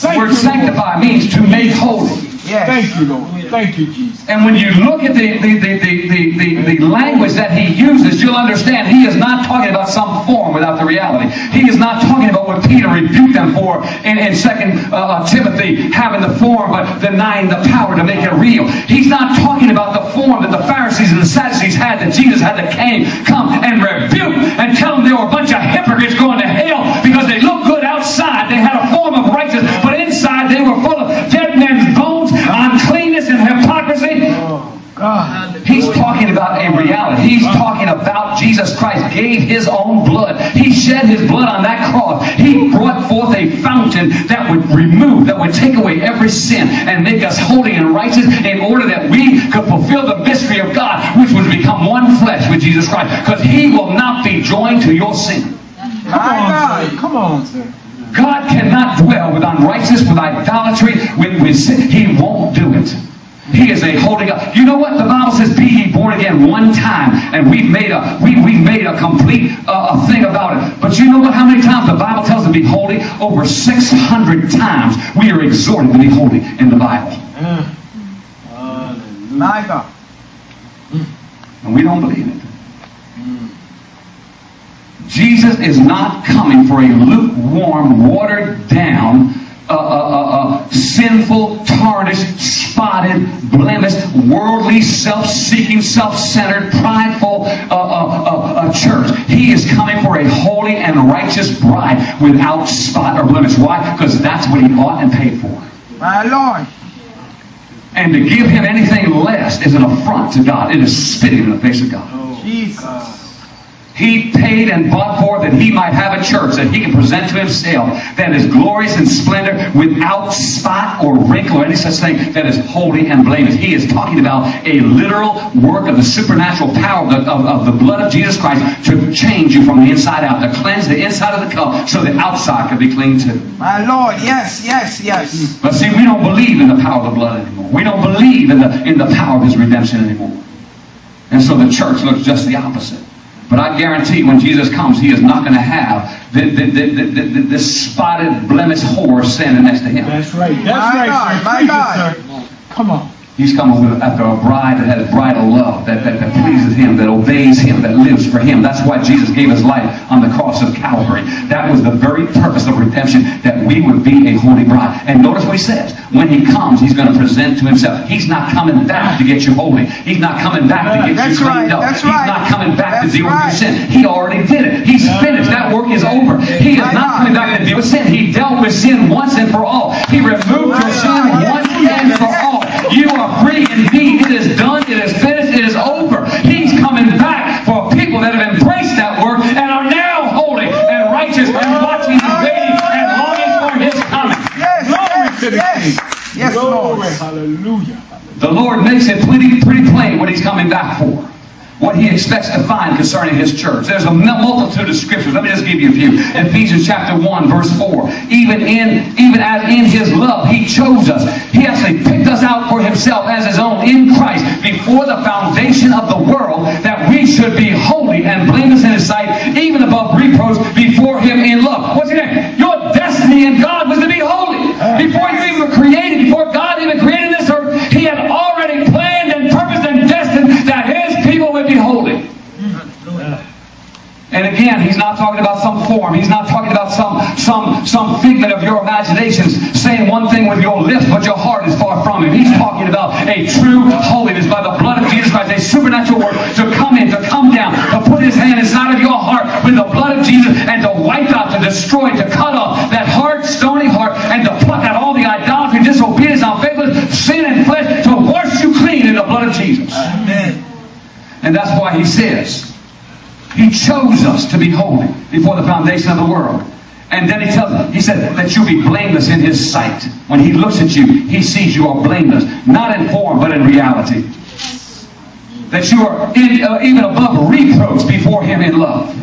Thank The word you, Lord. sanctify means to make holy. Yes. Thank you, Lord. Thank you, Jesus. And when you look at the, the, the, the, the, the, the language that he uses, you'll understand he is not talking about some form without the reality. He is not talking about what Peter rebuked them for in, in 2 uh, Timothy, having the form but denying the power to make it real. He's not talking about the form that the Pharisees and the Sadducees had that Jesus had to came, come and rebuke and tell them they were a bunch of hypocrites going to hell because they looked good outside. They had a form of righteousness, but inside they were full of dead men's bones, uncleanness, and hypocrisy. Oh, God. He's talking about a reality. He's talking about Jesus Christ gave his own blood. He shed his blood on that cross. He brought forth a fountain that would remove, that would take away every sin and make us holy and righteous in order that we could fulfill the mystery of God, which was become one flesh with Jesus Christ. Because he will not be joined to your sin. Come on, sir. Come on, sir. God cannot dwell with unrighteousness, with idolatry, with, with sin. He won't do it. He is a holy God. You know what? The Bible says, "Be ye born again one time," and we've made a we we've made a complete uh, a thing about it. But you know what? How many times the Bible tells us to be holy? Over six hundred times we are exhorted to be holy in the Bible, My God. and we don't believe it. Jesus is not coming for a lukewarm, watered down, uh, uh, uh, uh, sinful, tarnished, spotted, blemished, worldly, self-seeking, self-centered, prideful uh, uh, uh, uh, church. He is coming for a holy and righteous bride without spot or blemish. Why? Because that's what he bought and paid for. My Lord. And to give him anything less is an affront to God. It is spitting in the face of God. Jesus. He paid and bought for that he might have a church that he can present to himself that is glorious and splendor without spot or wrinkle or any such thing that is holy and blameless. He is talking about a literal work of the supernatural power of the, of, of the blood of Jesus Christ to change you from the inside out, to cleanse the inside of the cup so the outside can be clean too. My Lord. Yes, yes, yes. But see, we don't believe in the power of the blood anymore. We don't believe in the, in the power of his redemption anymore. And so the church looks just the opposite. But I guarantee when Jesus comes, he is not going to have the, the, the, the, the, this spotted, blemished whore standing next to him. That's right. That's My right, God, sir. my Preach it, God. sir. Come on. He's coming with, after a bride that has bridal love, that, that, that pleases him, that obeys him, that lives for him. That's why Jesus gave his life on the cross of Calvary. That was the very purpose of redemption, that we would be a holy bride. And notice what he says. When he comes, he's going to present to himself. He's not coming back to get you holy. He's not coming back to get That's you cleaned right, up. that's he's right. not coming back That's to deal right. with your sin. He already did it. He's finished. That work is over. He is not coming back to deal with sin. He dealt with sin once and for all. He removed your sin once and for all. You are free indeed. It is done. It is finished. It is over. He's coming back for people that have embraced that work and are now holy and righteous and watching and waiting and longing for His coming. Yes, Glory yes, the yes. Lord. Hallelujah. The Lord makes it pretty, pretty plain what He's coming back for. What He expects to find concerning His church. There's a multitude of scriptures. Let me just give you a few. Ephesians chapter 1, verse 4. Even in, even as in His love, He chose us. He actually picked us out for Himself as His own in Christ before the foundation of the world that we should be holy and blameless in His sight, even above reproach before Him in love. What's your name? Your destiny in God was to be holy. Before you even were created, before God even created this earth, He had already planned and purposed and destined that His people would be holy. He's not talking about some form. He's not talking about some some some figment of your imaginations saying one thing with your lips, but your heart is far from him. He's talking about a true holiness by the blood of Jesus Christ, a supernatural work to come in, to come down, to put his hand inside of your heart with the blood of Jesus and to wipe out, to destroy, to cut off that hard, stony heart and to pluck out all the idolatry, disobedience, unfaithfulness, sin and flesh, to wash you clean in the blood of Jesus. Amen. And that's why he says, He chose us to be holy before the foundation of the world. And then he tells us, he said that you'll be blameless in his sight. When he looks at you, he sees you are blameless, not in form, but in reality. That you are in, uh, even above reproach before him in love.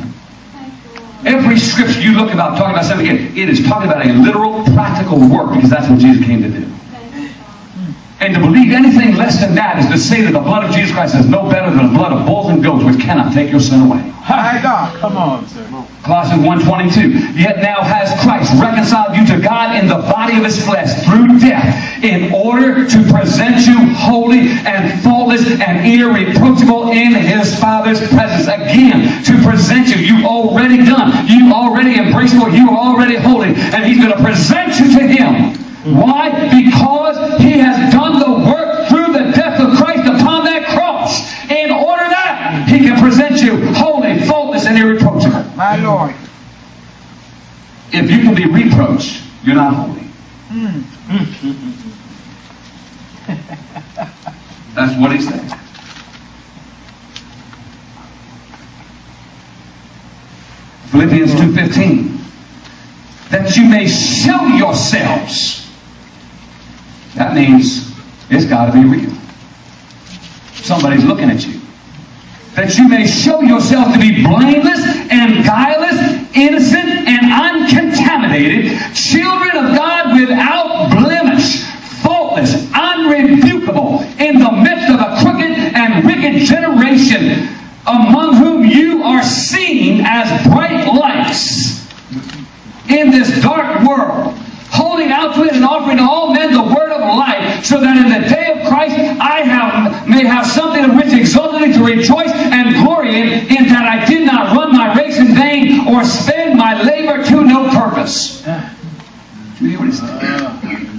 Every scripture you look about talking about something again, it is talking about a literal, practical work because that's what Jesus came to do. And to believe anything less than that is to say that the blood of Jesus Christ is no better than the blood of bulls and goats, which cannot take your sin away. My God. Come on, sir. Colossians 1.22 Yet now has Christ reconciled you to God in the body of his flesh through death in order to present you holy and faultless and irreproachable in his Father's presence. Again, to present you. You've already done. You've already embraced what you are already holy. And he's going to present you to him. Why? Because he has done the work through the death of Christ upon that cross. In order that he can present you holy, faultless, and irreproachable. My Lord. If you can be reproached, you're not holy. Hmm. That's what he said. Philippians 2.15 That you may show yourselves. That means it's got to be real. Somebody's looking at you. That you may show yourself to be blameless and guileless, innocent and uncontaminated, children of God without blemish, faultless, unrebukable, in the midst of a crooked and wicked generation, among whom you are seen as bright lights in this dark world, holding out to it and offering to all men the word so that in the day of Christ I have may have something of which exultantly to rejoice and glory in, in that I did not run my race in vain or spend my labor to no purpose. Do you hear what he said?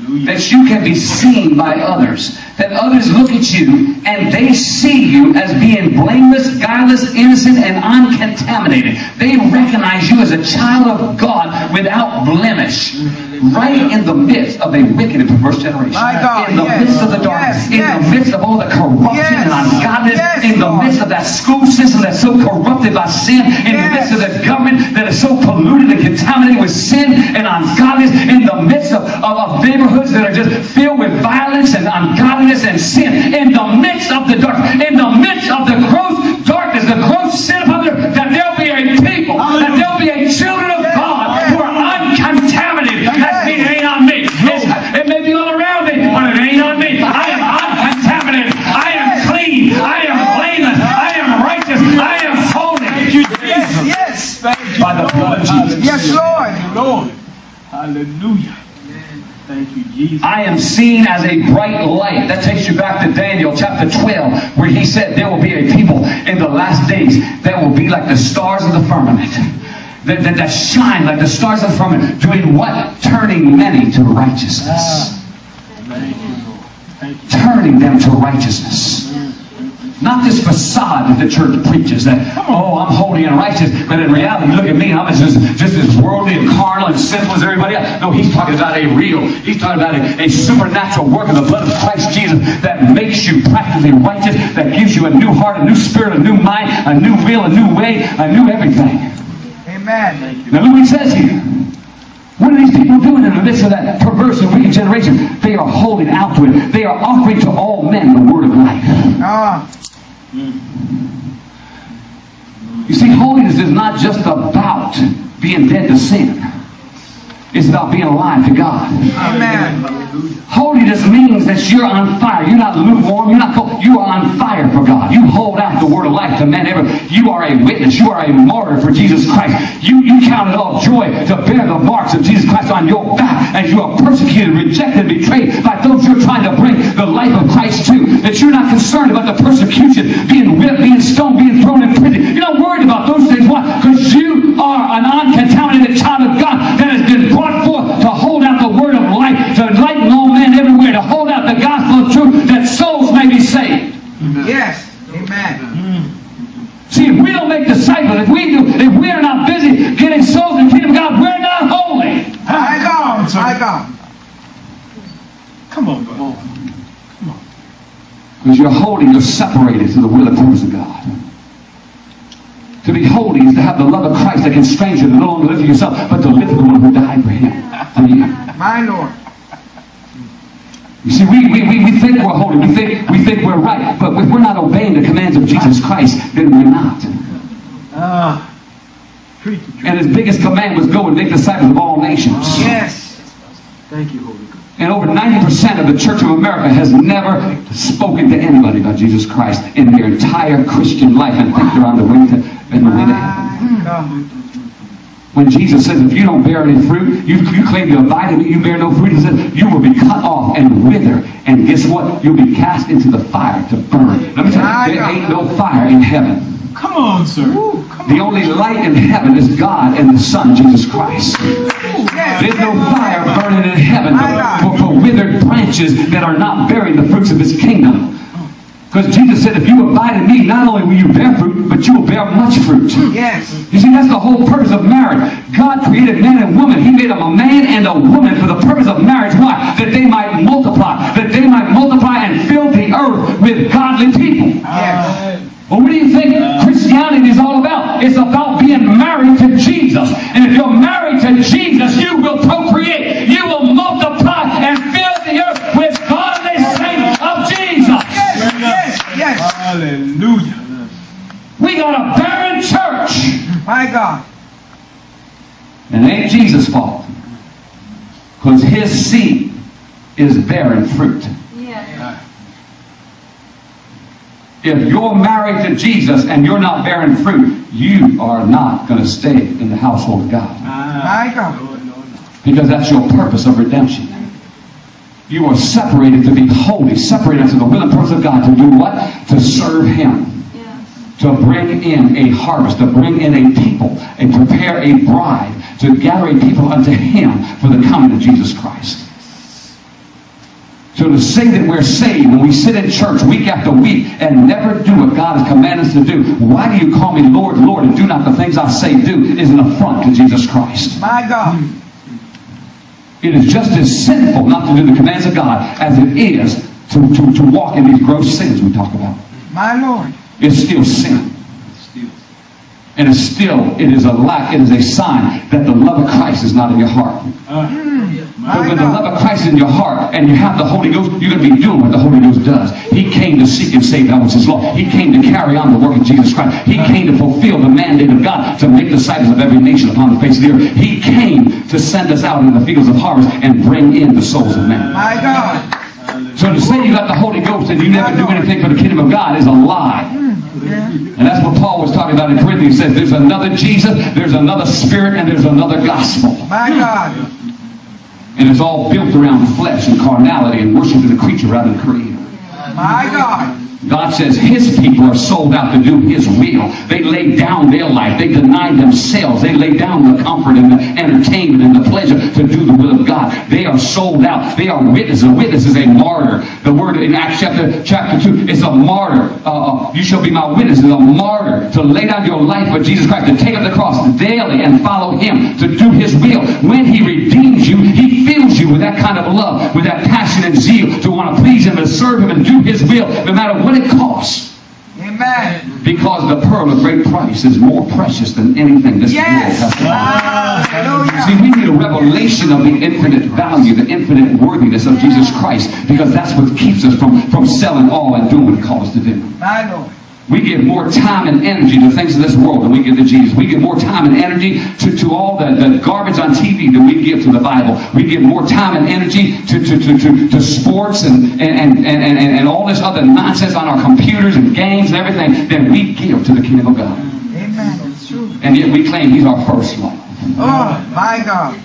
Hallelujah. that you can be seen by others. That others look at you and they see you as being blameless, guileless, innocent, and uncontaminated. They recognize you as a child of God without blemish. Mm-hmm. Right in the midst of a wicked and perverse generation. God, in the yes. midst of the darkness. Yes, in yes. the midst of all the corruption and ungodliness. In the midst of that school system that's so corrupted by sin. In the midst of the government that is so polluted and contaminated with sin and ungodliness. In the midst of, of, of neighborhoods that are just filled with violence and ungodliness and sin. In the midst of the dark, in the midst of the gross darkness, the gross sin of there, that there'll be a people, that there'll be a children of By the blood of Jesus. Yes, Lord. Lord. Hallelujah. Thank you, Jesus. I am seen as a bright light. That takes you back to Daniel chapter 12, where he said there will be a people in the last days that will be like the stars of the firmament. That, that, that shine like the stars of the firmament, doing what? Turning many to righteousness. Ah. Thank you, Lord. Thank you. Turning them to righteousness. Not this facade that the church preaches that, oh, I'm holy and righteous, but in reality, look at me, I'm just, just as worldly and carnal and sinful as everybody else. No, he's talking about a real, he's talking about a, a supernatural work of the blood of Christ Jesus that makes you practically righteous, that gives you a new heart, a new spirit, a new mind, a new will, a new way, a new everything. Amen. Now look what he says here. What are these people doing in the midst of that perverse and wicked generation? They are holding out to it. They are offering to all men the word of life. Ah, You see, holiness is not just about being dead to sin. It's about being alive to God. amen. Holiness means that you're on fire. You're not lukewarm. You're not cold. You are on fire for God. You hold out the word of life to men ever. You are a witness. You are a martyr for Jesus Christ. You, you count it all joy to bear the marks of Jesus Christ on your back as you are persecuted, rejected, betrayed by those you're trying to bring the life of Christ to. That you're not concerned about the persecution, being whipped, being stoned, being thrown in prison. You're not worried about those things. Why? Because you are an uncontaminated child of God that has been brought forth to hold out the word of life, to enlighten all men everywhere, to hold out the gospel of truth, that souls may be saved. Yes. Amen. Mm. See, if we don't make disciples, if we do, if we are not busy getting souls in the kingdom of God, we're not holy. My God. My God. Come on, come on. Because you're holy, you're separated to the will and purpose of God. To be holy is to have the love of Christ that constrains you to no longer live for yourself, but to live for the one who died for him. For you. My Lord. You see, we, we, we, we think we're holy, we think, we think we're right, but if we're not obeying the commands of Jesus Christ, then we're not. Ah. Truth. And his biggest command was go and make disciples of all nations. Yes. Thank you, Holy Ghost. And over 90% of the Church of America has never spoken to anybody about Jesus Christ in their entire Christian life and think they're on the way to, on the way to heaven. My God. When Jesus says, if you don't bear any fruit, you, you claim to abide in me, you bear no fruit, he says, you will be cut off and wither. And guess what? You'll be cast into the fire to burn. Let me tell you, there ain't no fire in heaven. Come on, sir. Ooh, come The only light in heaven is God and the Son, Jesus Christ. Yes, There's no fire burning in heaven for, for, for withered branches that are not bearing the fruits of his kingdom. Because Jesus said, if you abide in me, not only will you bear fruit, but you will bear much fruit. Yes. You see, that's the whole purpose of marriage. God created man and woman. He made them a man and a woman for the purpose of marriage. Why? That they might multiply. That they might multiply and fill the earth with godly people. Yes. Well, what do you think Christianity is all about? It's about being married to Hallelujah. We got a barren church. My God. And it ain't Jesus' fault. Because his seed is bearing fruit. Yes. If you're married to Jesus and you're not bearing fruit, you are not going to stay in the household of God. My God. Because that's your purpose of redemption. You are separated to be holy, separated to the will and purpose of God. To do what? To serve Him. Yes. To bring in a harvest, to bring in a people, and prepare a bride, to gather a people unto Him for the coming of Jesus Christ. So to say that we're saved when we sit in church week after week and never do what God has commanded us to do, why do you call me Lord, Lord, and do not the things I say do, is an affront to Jesus Christ. My God. It is just as sinful not to do the commands of God as it is to, to, to walk in these gross sins we talk about. My Lord. It's still sin. And it's still, it is a lack, it is a sign that the love of Christ is not in your heart. But when the love of Christ is in your heart and you have the Holy Ghost, you're going to be doing what the Holy Ghost does. He came to seek and save that which is lost. He came to carry on the work of Jesus Christ. He came to fulfill the mandate of God to make disciples of every nation upon the face of the earth. He came to send us out into the fields of harvest and bring in the souls of men. My God. So to say you got the Holy Ghost and you never do anything for the kingdom of God is a lie. Yeah. And that's what Paul was talking about in Corinthians. He says there's another Jesus, there's another Spirit, and there's another gospel. My God. And it's all built around flesh and carnality and worshiping the creature rather than the creator. My God. God says his people are sold out to do his will. They lay down their life. They deny themselves. They lay down the comfort and the entertainment and the pleasure to do the will of God. They are sold out. They are witnesses. A witness is a martyr. The word in Acts chapter chapter 2 is a martyr. Uh, uh, you shall be my witnesses. A martyr to lay down your life for Jesus Christ, to take up the cross daily and follow him, to do his will. When he redeems you, he fills you with that kind of love, with that passion and zeal to want to please him and serve him and do his will, no matter what it costs. Amen. Because the pearl of great price is more precious than anything this Yes. world has. Ah, See, Hallelujah. we need a revelation of the infinite value, the infinite worthiness of Jesus Christ, because that's what keeps us from, from selling all and doing what he called us to do. My Lord. We give more time and energy to things of this world than we give to Jesus. We give more time and energy to, to all the, the garbage on TV than we give to the Bible. We give more time and energy to, to, to, to, to sports and, and, and, and, and, and all this other nonsense on our computers and games and everything than we give to the kingdom of God. Amen. It's true. And yet we claim he's our first love. Oh, my God.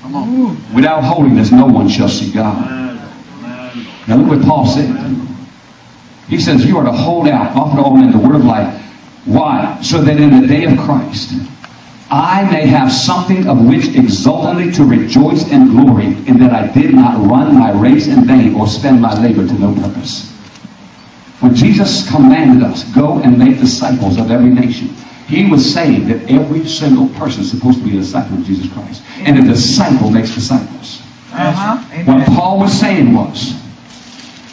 Come on. Without holiness, no one shall see God. Now look what Paul said. He says, You are to hold out, offer to all men the word of life. Why? So that in the day of Christ, I may have something of which exultantly to rejoice and glory in that I did not run my race in vain or spend my labor to no purpose. When Jesus commanded us, go and make disciples of every nation, he was saying that every single person is supposed to be a disciple of Jesus Christ. And a disciple makes disciples. Uh-huh. What Paul was saying was,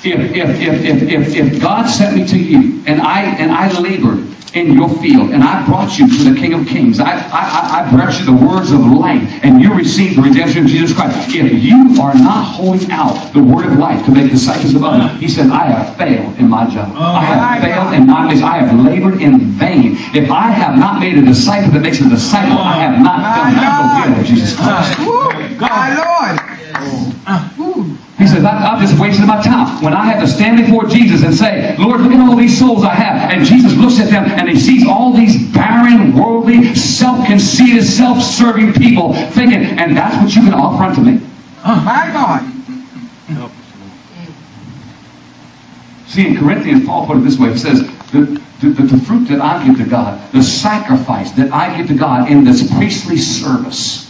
if, if, if, if, if, if God sent me to you and I, and I labored in your field and I brought you to the King of Kings, I, I, I- I brought you the words of life and you received the redemption of Jesus Christ. If you are not holding out the word of life to make disciples of others, he said, I have failed in my job. I have failed in my mission. I have labored in vain. If I have not made a disciple that makes a disciple, I have not done the will of Jesus Christ. Woo. My because I, am just wasting my time. When I have to stand before Jesus and say, Lord, look at all these souls I have. And Jesus looks at them and he sees all these barren, worldly, self-conceited, self-serving people thinking, and that's what you can offer unto me. My God. See, in Corinthians, Paul put it this way. He says, the, the, the, the fruit that I give to God, the sacrifice that I give to God in this priestly service.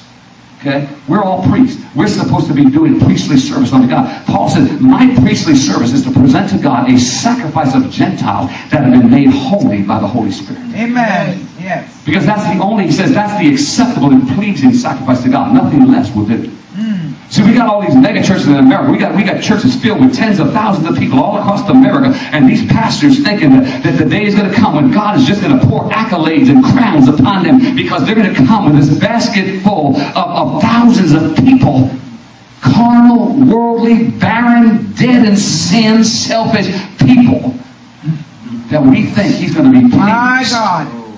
Okay? We're all priests. We're supposed to be doing priestly service unto God. Paul says, my priestly service is to present to God a sacrifice of Gentiles that have been made holy by the Holy Spirit. Amen. Yes. Because that's the only, he says, that's the acceptable and pleasing sacrifice to God. Nothing less will do. See, we got all these mega churches in America. We got we got churches filled with tens of thousands of people all across America, and these pastors thinking that, that the day is going to come when God is just going to pour accolades and crowns upon them because they're going to come with this basket full of, of thousands of people, carnal, worldly, barren, dead in sin, selfish people that we think He's going to be pleased God.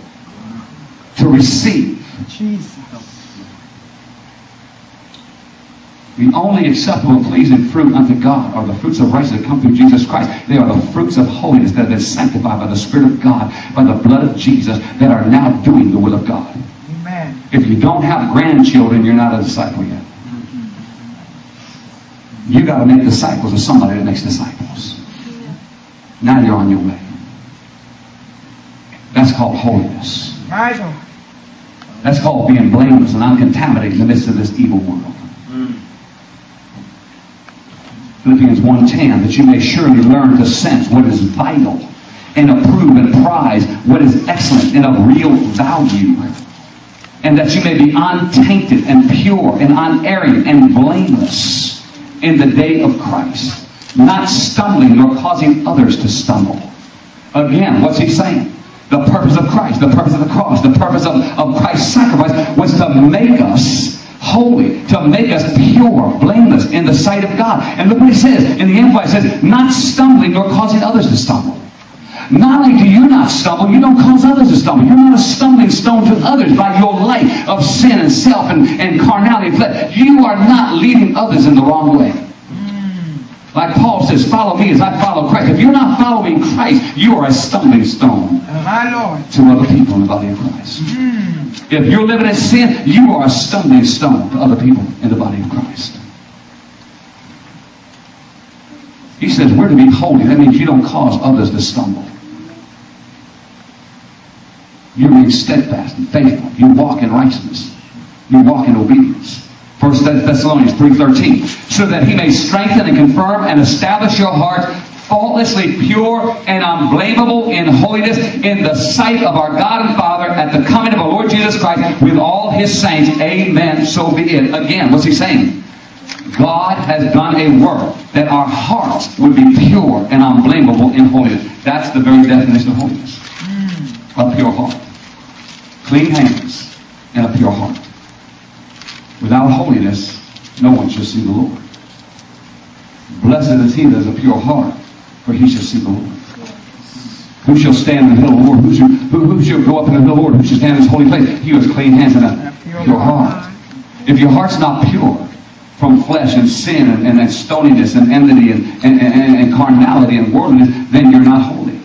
to receive. Jesus. The only acceptable and pleasing fruit unto God are the fruits of righteousness that come through Jesus Christ. They are the fruits of holiness that have been sanctified by the Spirit of God, by the blood of Jesus, that are now doing the will of God. Amen. If you don't have grandchildren, you're not a disciple yet. You got to make disciples of somebody that makes disciples. Now you're on your way. That's called holiness. That's called being blameless and uncontaminated in the midst of this evil world. Philippians 1.10, that you may surely learn to sense what is vital and approve and prize what is excellent and of real value. And that you may be untainted and pure and unerring and blameless in the day of Christ, not stumbling nor causing others to stumble. Again, what's he saying? The purpose of Christ, the purpose of the cross, the purpose of, of Christ's sacrifice was to make us holy, to make us pure, blameless in the sight of God. And look what he says in the Amplified, says, not stumbling nor causing others to stumble. Not only do you not stumble, you don't cause others to stumble. You're not a stumbling stone to others by your life of sin and self and, and carnality. You are not leading others in the wrong way. Like Paul says, follow me as I follow Christ. If you're not following Christ, you are a stumbling stone My Lord. to other people in the body of Christ. Mm. If you're living in sin, you are a stumbling stone to other people in the body of Christ. He says we're to be holy. That means you don't cause others to stumble. You remain steadfast and faithful. You walk in righteousness. You walk in obedience. 1 Thessalonians 3.13 So that he may strengthen and confirm and establish your heart faultlessly pure and unblameable in holiness in the sight of our God and Father at the coming of our Lord Jesus Christ with all his saints. Amen. So be it. Again, what's he saying? God has done a work that our hearts would be pure and unblameable in holiness. That's the very definition of holiness. A pure heart. Clean hands and a pure heart. Without holiness, no one shall see the Lord. Blessed is he that has a pure heart, for he shall see the Lord. Who shall stand in the hill of the Lord? Who shall, who, who shall go up in the hill of the Lord? Who shall stand in his holy place? He who has clean hands and a pure heart. If your heart's not pure from flesh and sin and, and, and stoniness and enmity and, and, and, and carnality and worldliness, then you're not holy.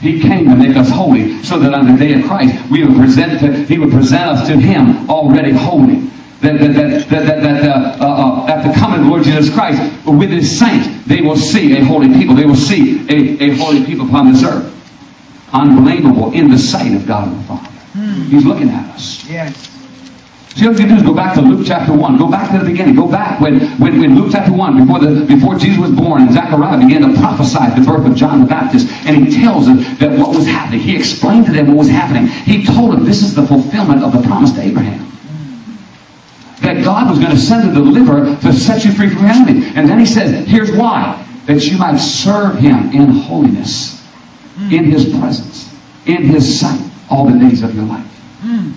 He came to make us holy so that on the day of Christ we would present to, he would present us to him already holy. That, that, that, that, that, that uh, uh, uh, at the coming of the Lord Jesus Christ with his saints, they will see a holy people. They will see a, a holy people upon this earth. Unblameable in the sight of God the Father. He's looking at us. Yes. What you do is go back to Luke chapter 1. Go back to the beginning. Go back when, when, when Luke chapter 1, before, the, before Jesus was born, and Zechariah began to prophesy the birth of John the Baptist. And he tells them that what was happening. He explained to them what was happening. He told them this is the fulfillment of the promise to Abraham. That God was going to send a deliverer to set you free from your enemy. And then he says, here's why. That you might serve him in holiness, in his presence, in his sight, all the days of your life. Hmm.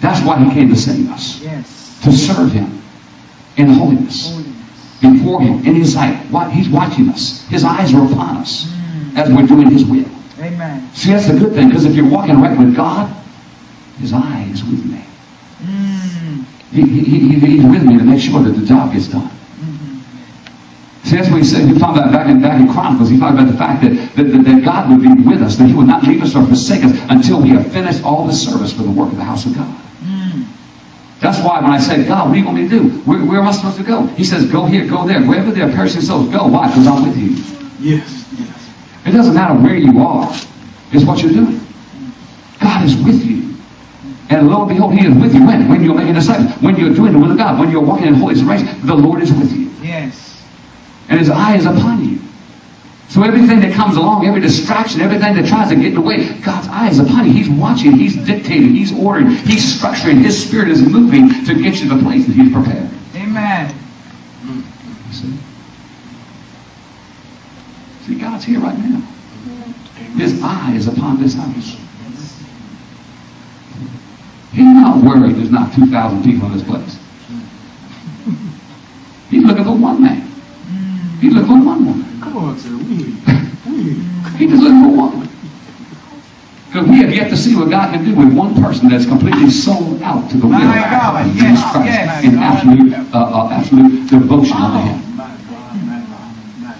That's why he came to save us. Yes. To serve him in holiness. Holiness. Before him, in his sight. What? He's watching us. His eyes are upon us as we're doing his will. Amen. See, that's the good thing, because if you're walking right with God, his eye is with me. Mm. he, he, he, he's with me to make sure that the job gets done. See, that's what he said. He talked about back in, back in Chronicles. He talked about the fact that, that, that, that God would be with us, that he would not leave us or forsake us until we have finished all the service for the work of the house of God. That's why when I say, God, what are you going to do? Where, where am I supposed to go? He says, go here, go there. Wherever there are perishing souls, go. Why? Because I'm with you. Yes, yes. It doesn't matter where you are. It's what you're doing. God is with you. And lo and behold, He is with you when? When you're making a disciples. When you're doing the will of God. When you're walking in and righteousness. The Lord is with you. Yes. And His eye is upon you. So everything that comes along, every distraction, everything that tries to get in the way, God's eye is upon you. He's watching, He's dictating, He's ordering, He's structuring. His Spirit is moving to get you to the place that He's prepared. Amen. See? See, God's here right now. His eye is upon this house. He's not worried there's not 2,000 people in this place. He's looking for one man. He's looking for one woman. Come on, sir. We, we. He's just looking for one. woman. Because we have yet to see what God can do with one person that's completely sold out to the will of Jesus Christ yes. in absolute, uh, uh, absolute devotion unto Him. My God, my God, my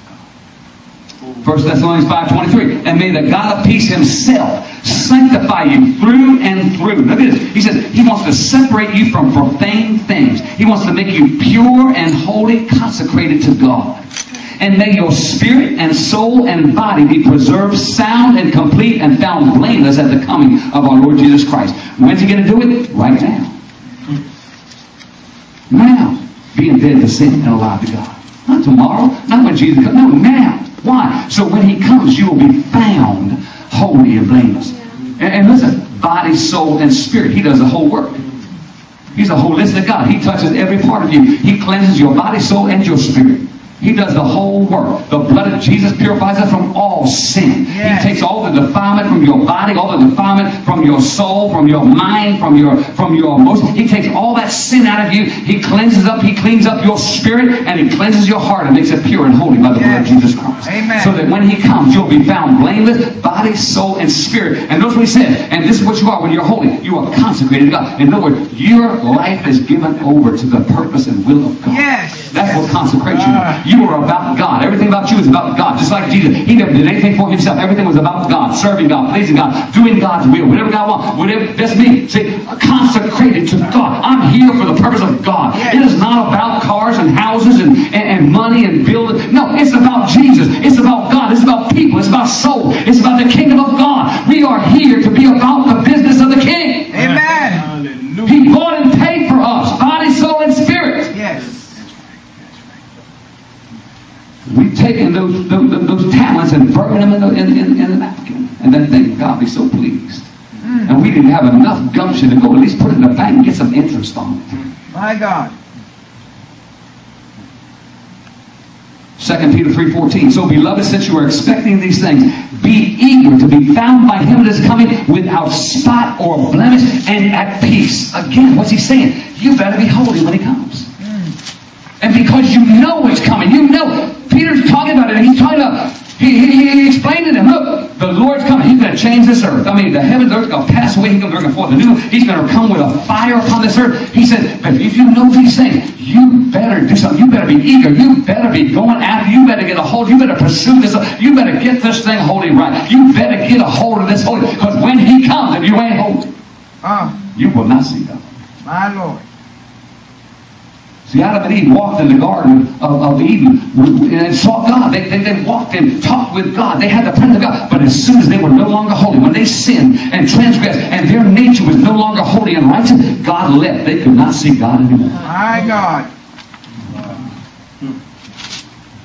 God. 1 Thessalonians 5.23, and may the God of peace himself sanctify you through and through. Look at this. He says he wants to separate you from profane things. He wants to make you pure and holy, consecrated to God. And may your spirit and soul and body be preserved sound and complete and found blameless at the coming of our Lord Jesus Christ. When's he going to do it? Right now. Now. Being dead to sin and alive to God. Not tomorrow. Not when Jesus comes. No, now. Why? So when he comes, you will be found holy and blameless. And, and listen, body, soul, and spirit. He does the whole work. He's a holistic God. He touches every part of you. He cleanses your body, soul, and your spirit. He does the whole work. The blood of Jesus purifies us from all sin. Yes. He takes all the defilement from your body, all the defilement from your soul, from your mind, from your from your emotions. He takes all that sin out of you. He cleanses up, he cleans up your spirit, and he cleanses your heart and makes it pure and holy by the blood of Jesus Christ. Amen. So that when he comes, you'll be found blameless, body, soul, and spirit. And notice what he said. And this is what you are when you're holy. You are consecrated to God. In other words, your life is given over to the purpose and will of God. Yes. That's what Yes. consecration Ah. is. You are about God. Everything about you is about God. Just like Jesus. He never did anything for himself. Everything was about God. Serving God, pleasing God, doing God's will. Whatever God wants. Whatever that's me. See, consecrated to God. I'm here for the purpose of God. It is not about cars and houses and, and, and money and buildings. No, it's about Jesus. It's about God. It's about people. It's about soul. It's about the kingdom of God. We are here to be about the business of the King. Amen. He bought and paid for us, body, soul, and spirit. Yes. We've those, those, those talents and burning them in, the, in, in, in the napkin. And then think God be so pleased. Mm. And we didn't have enough gumption to go at least put it in the bank and get some interest on it. My God. 2 Peter 3.14 So beloved, since you are expecting these things, be eager to be found by him that is coming without spot or blemish and at peace. Again, what's he saying? You better be holy when he comes. Mm. And because you know it's coming, you know. Peter's talking about it, and he's talking about, he, he, he explained to them, look, the Lord's coming. He's going to change this earth. I mean, the heavens, the earth going to pass away. He's going to bring forth a new. He's going to come with a fire upon this earth. He said, but if you know these things, you better do something. You better be eager. You better be going after. You better get a hold. You better pursue this. You better get this thing holy right. You better get a hold of this holy. Because when he comes, if you ain't holy, Oh, you will not see God. my Lord. See, Adam and Eve walked in the Garden of, of Eden and saw God. They, they, they walked and talked with God. They had the presence of God. But as soon as they were no longer holy, when they sinned and transgressed, and their nature was no longer holy and righteous, God left. They could not see God anymore. My God.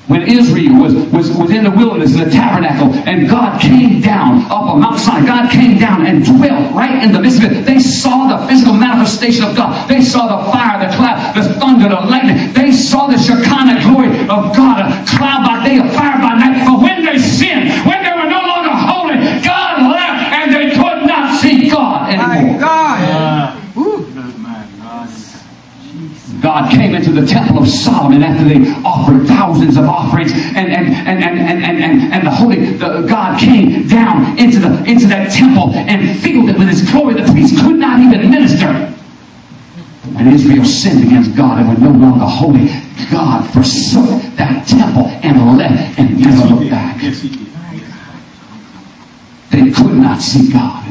When Israel was, was, was in the wilderness, in the tabernacle, and God came down up of Mount Sinai, God came down and dwelt right in the midst of it. They saw the physical manifestation of God. They saw the fire, the cloud, the thunder, the lightning. They saw the Shekinah glory of God, a cloud by day, a fire by night. But when they sinned, when they were no longer holy, God left and they could not see God My anymore. God. Ah, Ooh. my God. God came into the temple of Solomon after they offered thousands of offerings, and and and and and and, and, and the holy the, God came down into the into that temple and filled it with His glory. The priests could not even minister. And Israel sinned against God and were no longer holy, God forsook that temple and left and never looked back. Yes, he did. They could not see God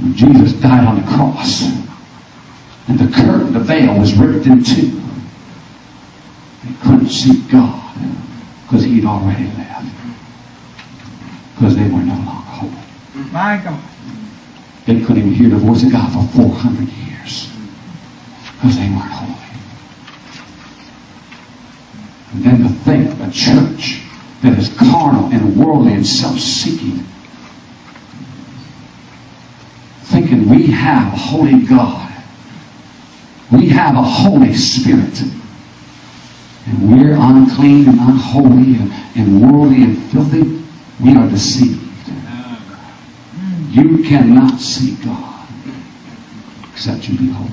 When Jesus died on the cross, and the curtain, the veil was ripped in two. They couldn't see God because he'd already left. Because they were no longer holy. My God. They couldn't even hear the voice of God for 400 years because they weren't holy. And then to think a church that is carnal and worldly and self-seeking, thinking we have a holy God, we have a Holy Spirit, and we're unclean and unholy and, and worldly and filthy, we are deceived. You cannot see God except you be holy.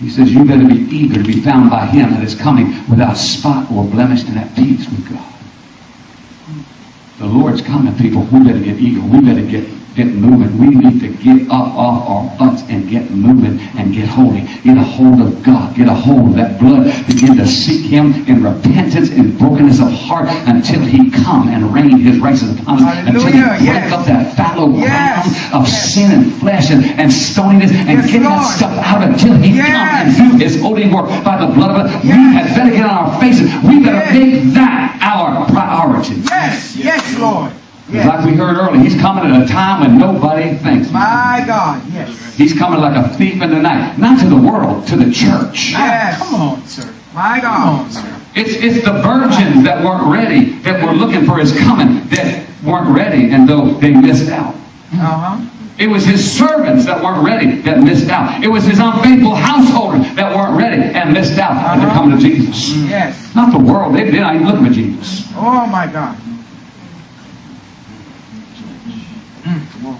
He says, You better be eager to be found by him that is coming without spot or blemish and at peace with God. The Lord's coming, people. We better get eager. We better get, get moving. We need to get up off our butts and get moving and get holy. Get a hold of God. Get a hold of that blood. Begin to seek Him in repentance and brokenness of heart until He come and rain His righteousness upon us. Until He break Yes. up that fallow ground Yes. of Yes. sin and flesh and, and stoniness and get that stuff out until He come and do His holy work by the blood of it. We had better get on our faces. We better make that our priority. Yes, yes, Lord. Because Yes. Like we heard earlier, he's coming at a time when nobody thinks. My God. Yes. He's coming like a thief in the night. Not to the world, to the church. Yes. Come on, sir. My Come God. on, sir. It's, it's the virgins that weren't ready, that were looking for his coming, that weren't ready, and though they missed out. Uh-huh. It was his servants that weren't ready that missed out. It was his unfaithful householders that weren't ready and missed out at the Uh-huh. coming of Jesus. Yes. Not the world. They did not even look at Jesus. Oh, my God. Hmm,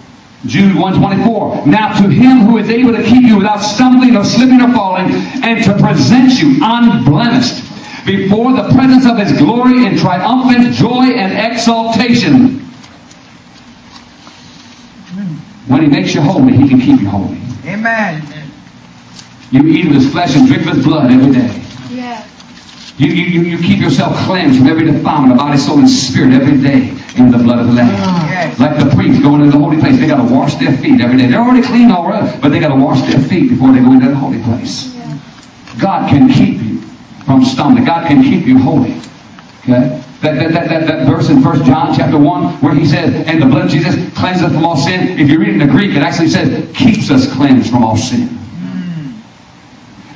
Jude 124. Now to him who is able to keep you without stumbling or slipping or falling, and to present you unblemished before the presence of his glory in triumphant joy and exaltation. When he makes you holy, he can keep you holy. Amen. You eat of his flesh and drink of his blood every day. Yes. You, you, you, you keep yourself cleansed from every defilement of body, soul, and spirit every day in the blood of the Lamb. Yes. Like the priest going into the holy place, they got to wash their feet every day. They're already clean all right, but they got to wash their feet before they go into the holy place. God can keep you from stumbling. God can keep you holy. Okay? That, that, that, that, that verse in 1 John chapter 1 where he says, and the blood of Jesus cleanses us from all sin. If you read it in the Greek, it actually says, keeps us cleansed from all sin.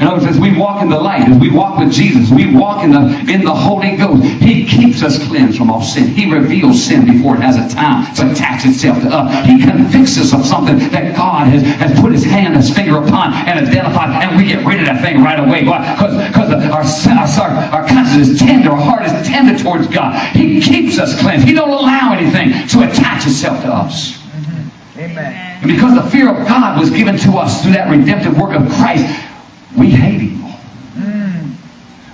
In other words, as we walk in the light, as we walk with Jesus, we walk in the in the Holy Ghost. He keeps us cleansed from all sin. He reveals sin before it has a time to attach itself to us. He convicts us of something that God has, has put his hand, his finger upon and identified, and we get rid of that thing right away. Why? Because our, sin- our, our, our conscience is tender, our heart is tender towards God. He keeps us cleansed. He don't allow anything to attach itself to us. Amen. And because the fear of God was given to us through that redemptive work of Christ, we hate evil.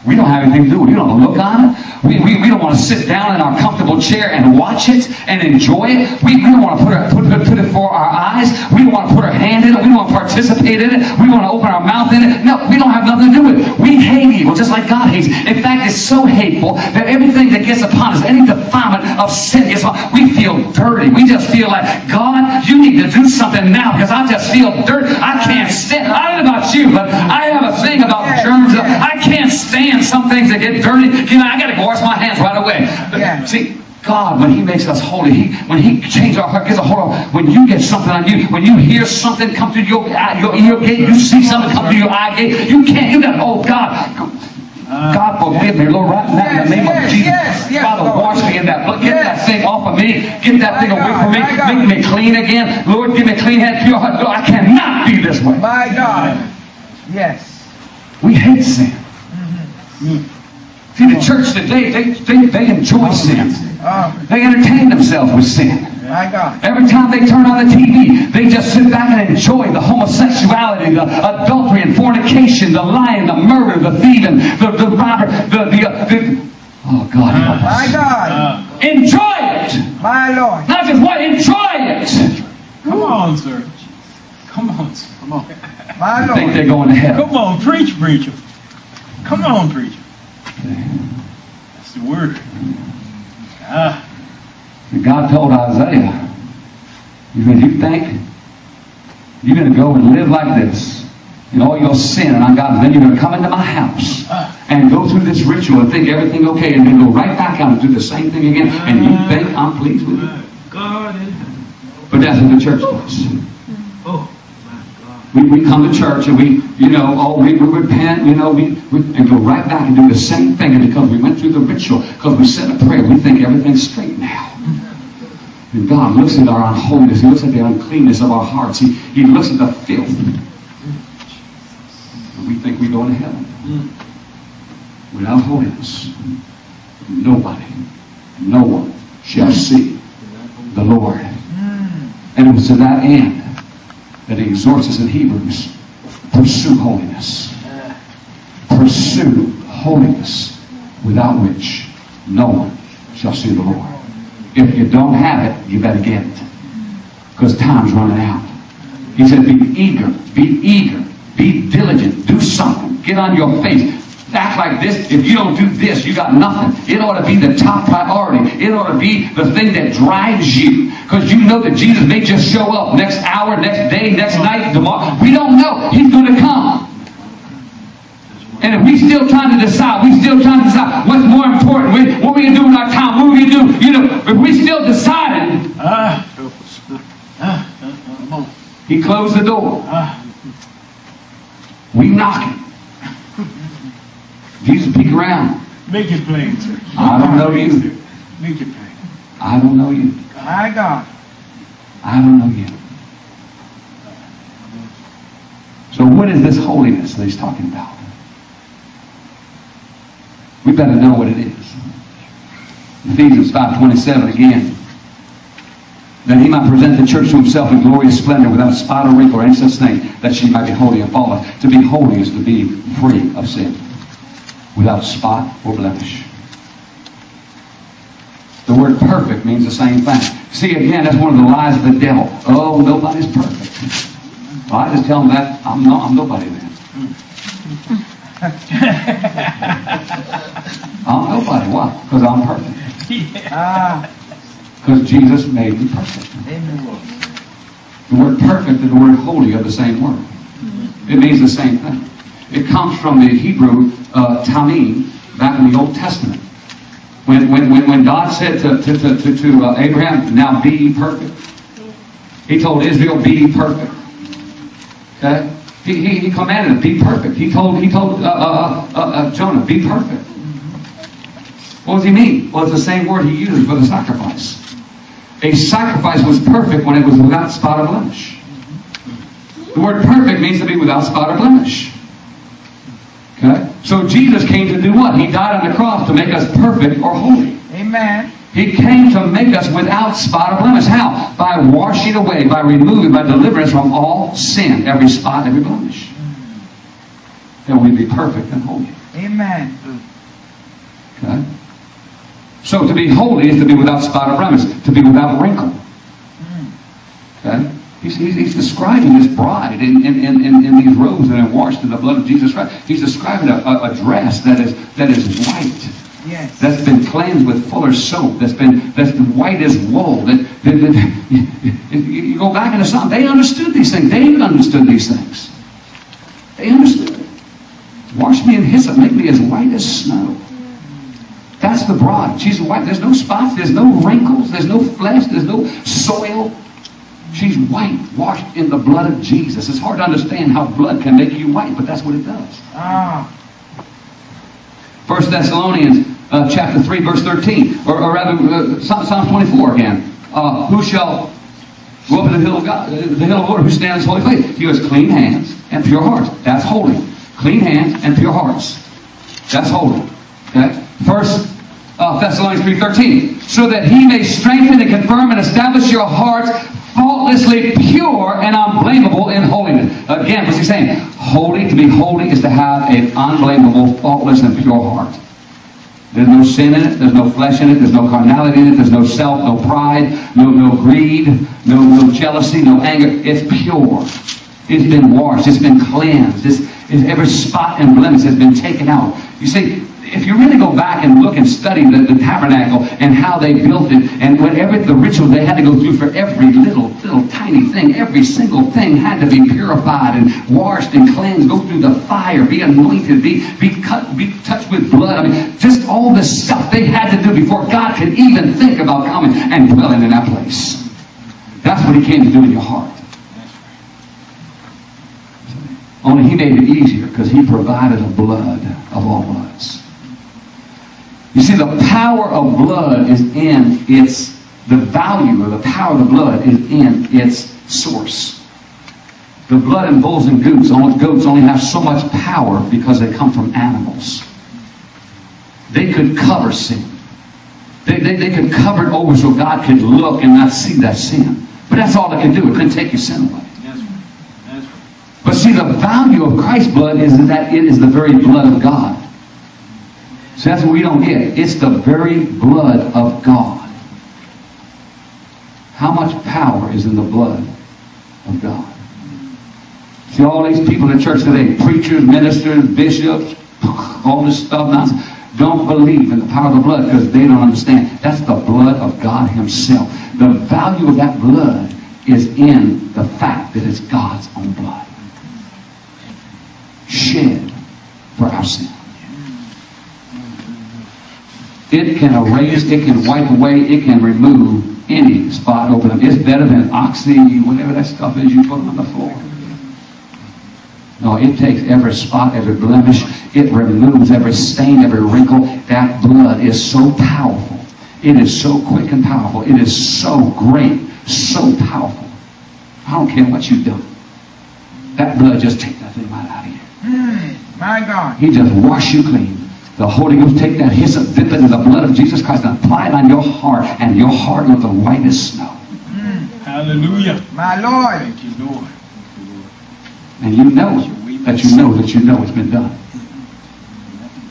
We don't have anything to do. We don't look on it. We, we, we don't want to sit down in our comfortable chair and watch it and enjoy it. We, we don't want to put, our, put, put, put it for our eyes. We don't want to put our hand in it. We don't want to participate in it. We want to open our mouth in it. No, we don't have nothing to do with it. We hate evil just like God hates. In fact, it's so hateful that everything that gets upon us, any defilement of sin gets upon we feel dirty. We just feel like, God, you need to do something now because I just feel dirty. I can't stand I don't know about you, but I have a thing about germs. I can't stand some things that get dirty. You know, I got to wash my hands right away. Yes. See, God, when He makes us holy, He when He changes our heart, gets a hold of. When you get something on you, when you hear something come through your eye- your ear gate, you see something come through your eye gate, you can't. You got oh God. God forgive me, Lord, right now in the Yes, name of Jesus. yes, yes, Father, wash me in that blood. Get Yes. that thing off of me. Get that thing away from me. Make me clean again. Lord, give me a clean head, pure heart. Lord, I cannot be this way. My God. Yes. We hate sin. See, the church today, they, they, they enjoy sin. Oh, They entertain themselves with sin. my God. Every time they turn on the TV, they just sit back and enjoy the homosexuality, the adultery and fornication, the lying, the murder, the thieving, the, the robber, the, the, uh, the, oh God ah. help us. My God. Ah. Enjoy it. My Lord. Not just what, enjoy it. Come on, sir. Come on, sir. Come on. My I think they're going to hell. Come on, preach, preacher. Come on, preacher. That's the word. Ah, And God told Isaiah, you think you're going to go and live like this in all your sin and God, then you're going to come into my house and go through this ritual and think everything okay and then go right back out and do the same thing again and you think I'm pleased with you? But that's what the church does. Oh, my God. We, we come to church and we, you know, oh, we, we repent, you know, we, we, and go right back and do the same thing. And because we went through the ritual, because we said a prayer, we think everything's straight now. And God looks at our unholiness. He looks at the uncleanness of our hearts. He, he looks at the filth. And we think we go to heaven. Without holiness, nobody, no one shall see the Lord. And it was to that end that he exhorts us in Hebrews pursue holiness. Pursue holiness without which no one shall see the Lord. If you don't have it, you better get it. Because time's running out. He said, be eager, be eager, be diligent, do something, get on your face. Act like this. If you don't do this, you got nothing. It ought to be the top priority. It ought to be the thing that drives you. Because you know that Jesus may just show up next hour, next day, next night, tomorrow. We don't know. He's going to come. And if we still trying to decide, we still trying to decide what's more important, what we can do in our time, what we can do, you know, if we still deciding, he closed the door. We knocking. Jesus peek around. make it plain, sir. I don't know you. Make it plain. I don't know you. My God. I don't know you. So what is this holiness that he's talking about? We better know what it is. Ephesians 5.27 again. That he might present the church to himself in glorious splendor without spot or wrinkle or any such thing, that she might be holy and faultless. To be holy is to be free of sin, without spot or blemish. The word perfect means the same thing. See, again, that's one of the lies of the devil. Oh, nobody's perfect. Well, I just tell them that I'm not. I'm nobody then. I'm nobody. Why? Because I'm perfect. Ah. Because Jesus made me perfect. The word perfect and the word holy are the same word. It means the same thing. It comes from the Hebrew uh, tamim back in the Old Testament. When, when, when, when God said to, to, to, to, to uh, Abraham, now be perfect. He told Israel, be perfect. Okay? He, he, he commanded them, be perfect. He told, he told uh, uh, uh, uh, Jonah, be perfect. What does he mean? Well, it's the same word he used for the sacrifice. A sacrifice was perfect when it was without spot or blemish. The word perfect means to be without spot or blemish. Okay? So Jesus came to do what? He died on the cross to make us perfect or holy. Amen. He came to make us without spot or blemish. How? By washing away, by removing, by deliverance from all sin, every spot, every blemish. Then we'd be perfect and holy. Amen. Okay? So to be holy is to be without spot or blemish, to be without wrinkle. Mm. Okay? He's, he's, he's describing his bride in, in, in, in, in these robes that are washed in the blood of Jesus Christ. He's describing a, a, dress that is, that is white. Yes. that's been cleansed with fuller soap, that's been that's white as wool. That, that, that- you, you go back in the Psalm, they understood these things. David understood these things. They understood. Wash me in hyssop, make me as white as snow. That's the bride. She's white. There's no spots, there's no wrinkles, there's no flesh, there's no soil. She's white, washed in the blood of Jesus. It's hard to understand how blood can make you white, but that's what it does. Ah. First Thessalonians uh, chapter 3, verse 13. Or, or rather, uh, Psalm- Psalm 24 again. Uh, who shall go up to the hill of God, uh, the hill of Lord, who stands holy place? He has clean hands and pure hearts. That's holy. Clean hands and pure hearts. That's holy. Okay? First uh, Thessalonians 3.13. So that he may strengthen and confirm and establish your hearts faultlessly pure and unblameable in holiness. Again, what's he saying? Holy, to be holy is to have an unblameable, faultless, and pure heart. There's no sin in it. There's no flesh in it. There's no carnality in it. There's no self, no pride, no, no greed, no, no jealousy, no anger. It's pure. It's been washed. It's been cleansed. It's, every spot and blemish has been taken out. You see, if you really go back and look and study the, the tabernacle and how they built it and whatever the ritual they had to go through for every little, little tiny thing, every single thing had to be purified and washed and cleansed, go through the fire, be anointed, be, be cut, be touched with blood. I mean, just all the stuff they had to do before God could even think about coming and dwelling in that place. That's what he came to do in your heart. Only he made it easier because he provided the blood of all bloods. You see, the power of blood is in its, the value of the power of the blood is in its source. The blood in bulls and goats, goats only have so much power because they come from animals. They could cover sin. They, they, they could cover it over so God could look and not see that sin. But that's all it can do. It couldn't take your sin away. That's right. That's right. But see, the value of Christ's blood is that it is the very blood of God. So that's what we don't get. It's the very blood of God. How much power is in the blood of God? See, all these people in the church today, preachers, ministers, bishops, all this stuff, nonsense, don't believe in the power of the blood because they don't understand. That's the blood of God Himself. The value of that blood is in the fact that it's God's own blood. Shed for our sin. It can erase, it can wipe away, it can remove any spot over them. It's better than oxy, whatever that stuff is you put on the floor. No, it takes every spot, every blemish. It removes every stain, every wrinkle. That blood is so powerful. It is so quick and powerful. It is so great, so powerful. I don't care what you've done. That blood just takes that thing right out of you. Mm, my God. He just wash you clean. The Holy Ghost take that hyssop, dip it in the blood of Jesus Christ, and apply it on your heart, and your heart look the white as snow. Mm, Hallelujah. my Lord. Thank you, Lord. And you know that you know that you know it's been done.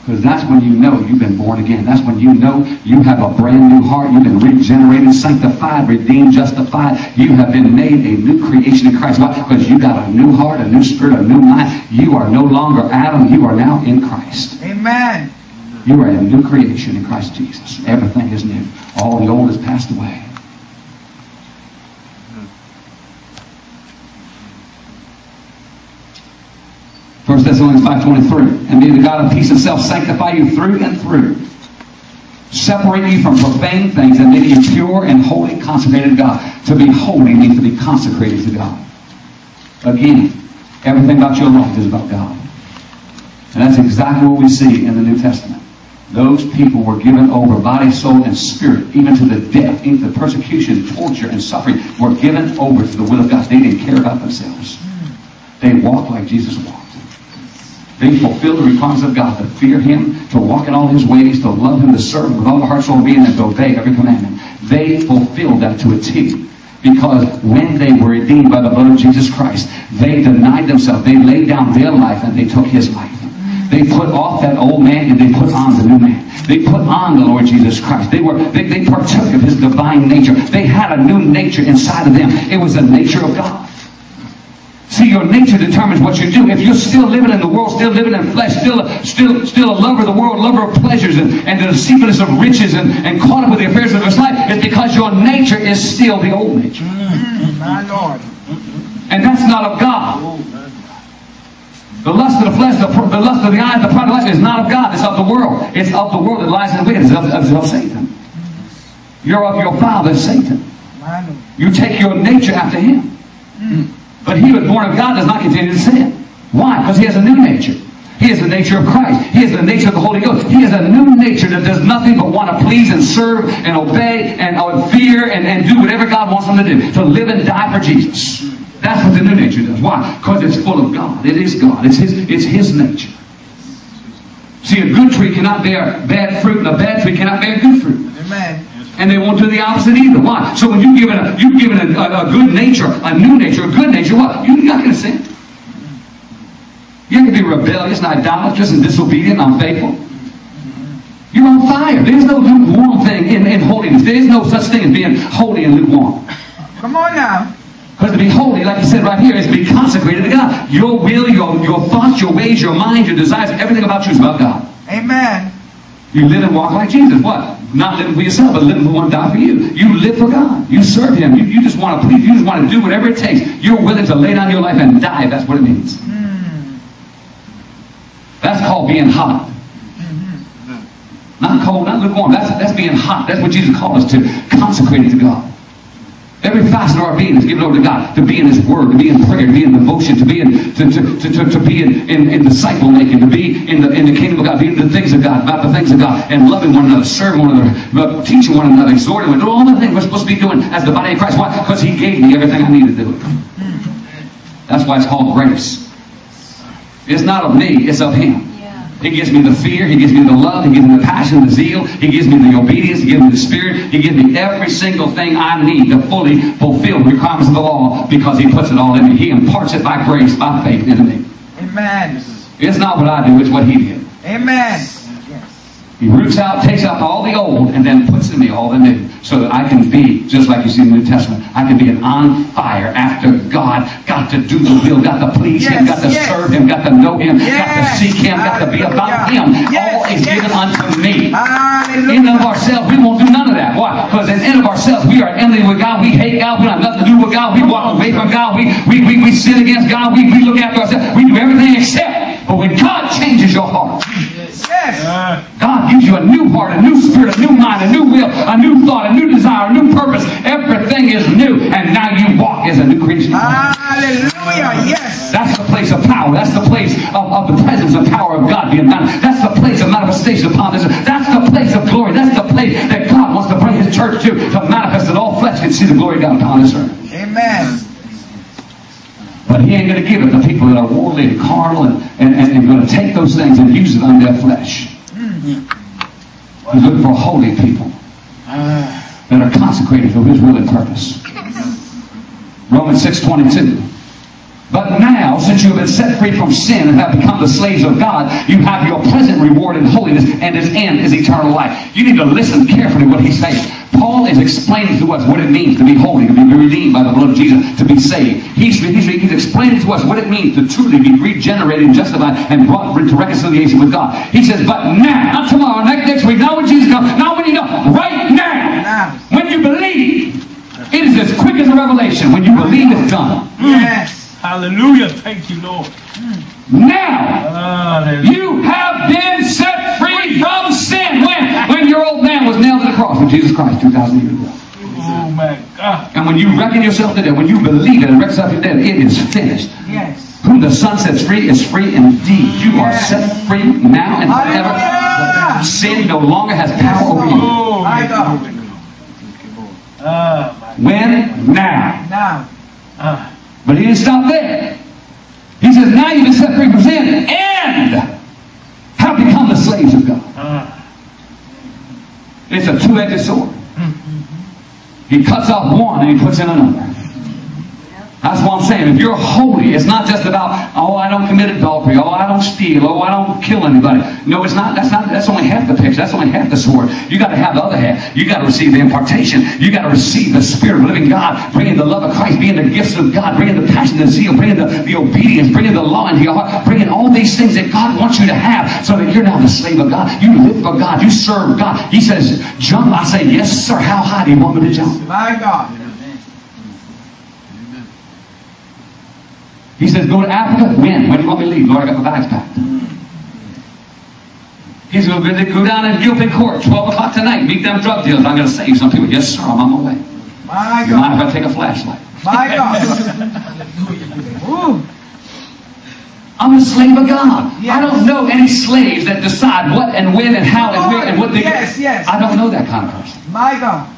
Because that's when you know you've been born again. That's when you know you have a brand new heart. You've been regenerated, sanctified, redeemed, justified. You have been made a new creation in Christ. Why? Because you got a new heart, a new spirit, a new mind. You are no longer Adam. You are now in Christ. Amen. You are a new creation in Christ Jesus. Everything is new. All the old has passed away. First Thessalonians 5.23 And may the God of peace himself sanctify you through and through. Separate you from profane things and make you pure and holy, consecrated to God. To be holy means to be consecrated to God. Again, everything about your life is about God. And that's exactly what we see in the New Testament. Those people were given over body, soul, and spirit, even to the death, even to persecution, torture, and suffering, were given over to the will of God. They didn't care about themselves. They walked like Jesus walked. They fulfilled the requirements of God to fear Him, to walk in all His ways, to love Him, to serve Him with all the heart, soul, and being, and to obey every commandment. They fulfilled that to a T. Because when they were redeemed by the blood of Jesus Christ, they denied themselves. They laid down their life and they took His life. They put off that old man and they put on the new man. They put on the Lord Jesus Christ. They were they, they partook of his divine nature. They had a new nature inside of them. It was the nature of God. See, your nature determines what you do. If you're still living in the world, still living in flesh, still still still a lover of the world, lover of pleasures and, and the deceitfulness of riches and, and caught up with the affairs of this life, it's because your nature is still the old nature. Mm, my Lord. And that's not of God. The lust of the flesh, the, the lust of the eyes, the pride of life is not of God. It's of the world. It's of the world that lies in wickedness. It's of, it's of Satan. You're of your father, Satan. You take your nature after him. But he who is born of God does not continue to sin. Why? Because he has a new nature. He has the nature of Christ. He has the nature of the Holy Ghost. He has a new nature that does nothing but want to please and serve and obey and uh, fear and, and do whatever God wants him to do. To live and die for Jesus. That's what the new nature does. Why? Because it's full of God. It is God. It's his, it's his nature. See, a good tree cannot bear bad fruit, and a bad tree cannot bear good fruit. Amen. And they won't do the opposite either. Why? So when you give it a, you give it a, a, a good nature, a new nature, a good nature, what? You're not going to sin. You're going to be rebellious and idolatrous and disobedient and unfaithful. You're on fire. There's no lukewarm thing in, in holiness. There is no such thing as being holy and lukewarm. Come on now. Because to be holy, like he said right here, is to be consecrated to God. Your will, your, your thoughts, your ways, your mind, your desires, everything about you is about God. Amen. You live and walk like Jesus. What? Not living for yourself, but living for one die for you. You live for God. You serve Him. You, you just want to please. You just want to do whatever it takes. You're willing to lay down your life and die. That's what it means. Mm. That's called being hot. Not cold, not lukewarm. That's, that's being hot. That's what Jesus called us to. Consecrated to God. Every facet of our being is given over to God. To be in His Word, to be in prayer, to be in devotion, to be in to, to, to, to, to be in, in, in disciple making, to be in the in the kingdom of God, in the things of God, about the things of God, and loving one another, serving one another, teaching one another, exhorting one another, all the things we're supposed to be doing as the body of Christ. Why? Because He gave me everything I needed to do. That's why it's called grace. It's not of me, it's of Him. He gives me the fear. He gives me the love. He gives me the passion, the zeal. He gives me the obedience. He gives me the spirit. He gives me every single thing I need to fully fulfill the requirements of the law because He puts it all in me. He imparts it by grace, by faith into me. Amen. It's not what I do, it's what He did. Amen. He roots out, takes out all the old, and then puts in me all the new. So that I can be, just like you see in the New Testament, I can be an on fire after God. Got to do the will, got to please Him, got to yes. serve Him, got to know Him, got to seek Him, got to be about Him. Yes, All is yes. given unto me. Hallelujah. In and of ourselves, we won't do none of that. Why? Because in and of ourselves, we are enemy with God. We hate God. We don't have nothing to do with God. We walk away from God. We, we, we, we sin against God. We, we look after ourselves. We do everything except. But when God changes your heart, Yes. Ah, God gives you a new heart, a new spirit, a new mind, a new will, a new thought, a new desire, a new purpose. Everything is new, and now you walk as a new creature. Hallelujah. Yes. That's the place of power. That's the place of, of the presence of power of God being done. That's the place of manifestation upon this. That's the place of glory. That's the place that God wants to bring His church to, to manifest that all flesh can see the glory of God upon this earth. Amen. But He ain't going to give it to people that are worldly and carnal and, and, and, and going to take those things and use it on their flesh. He's looking for holy people ah, that are consecrated to His will and purpose. Romans 6.22 But now, since you have been set free from sin and have become the slaves of God, you have your present reward in holiness, and His end is eternal life. You need to listen carefully to what He's saying. Paul is explaining to us what it means to be holy, to be redeemed by the blood of Jesus, to be saved. He's, he's, he's explaining to us what it means to truly be regenerated and justified and brought into reconciliation with God. He says, but now, not tomorrow, not next week, not when Jesus comes, not when you know, right now, Now. when you believe, it is as quick as a revelation. When you believe, it's done. Yes. Hallelujah. Thank you, Lord. Now, Hallelujah. you have been set free from sin. When? When your old man was nailed to the cross with Jesus Christ 2,000 years ago. Oh, my God. And when you reckon yourself to death, when you believe it and reckon yourself to death, it is finished. Yes. Whom the Son sets free is free indeed. You are set free now and forever. Hallelujah. Sin no longer has power over you. Oh, My God. Ah, When? Now. Now. ah. But he didn't stop there. He says, now you've been set free from sin and have become the slaves of God. ah. It's a two-edged sword. He cuts off one and he puts in another. That's what I'm saying. If you're holy, it's not just about, oh, I don't commit adultery, oh, I don't steal, oh, I don't kill anybody. No, it's not. That's not. That's only half the picture. That's only half the sword. You got to have the other half. You got to receive the impartation. You got to receive the Spirit of living God, bringing the love of Christ, being the gifts of God, bringing the passion, the zeal, bringing the, the obedience, bringing the law into your heart, bringing all these things that God wants you to have, so that you're now the slave of God. You live for God. You serve God. He says, jump. I say, yes, sir. How high do you want me to jump? My God. He says, go to Africa. When? When do you want me to leave? Lord, I got my bags packed. He's going to go down in Gilpin Court, 12 o'clock tonight, meet them drug dealers. I'm going to save some people. Yes, sir, I'm on my way. My You mind if I take a flashlight? My God. I'm a slave of God. I don't know any slaves that decide what and when and how and where and what they Yes, yes. I don't know that kind of person. My God.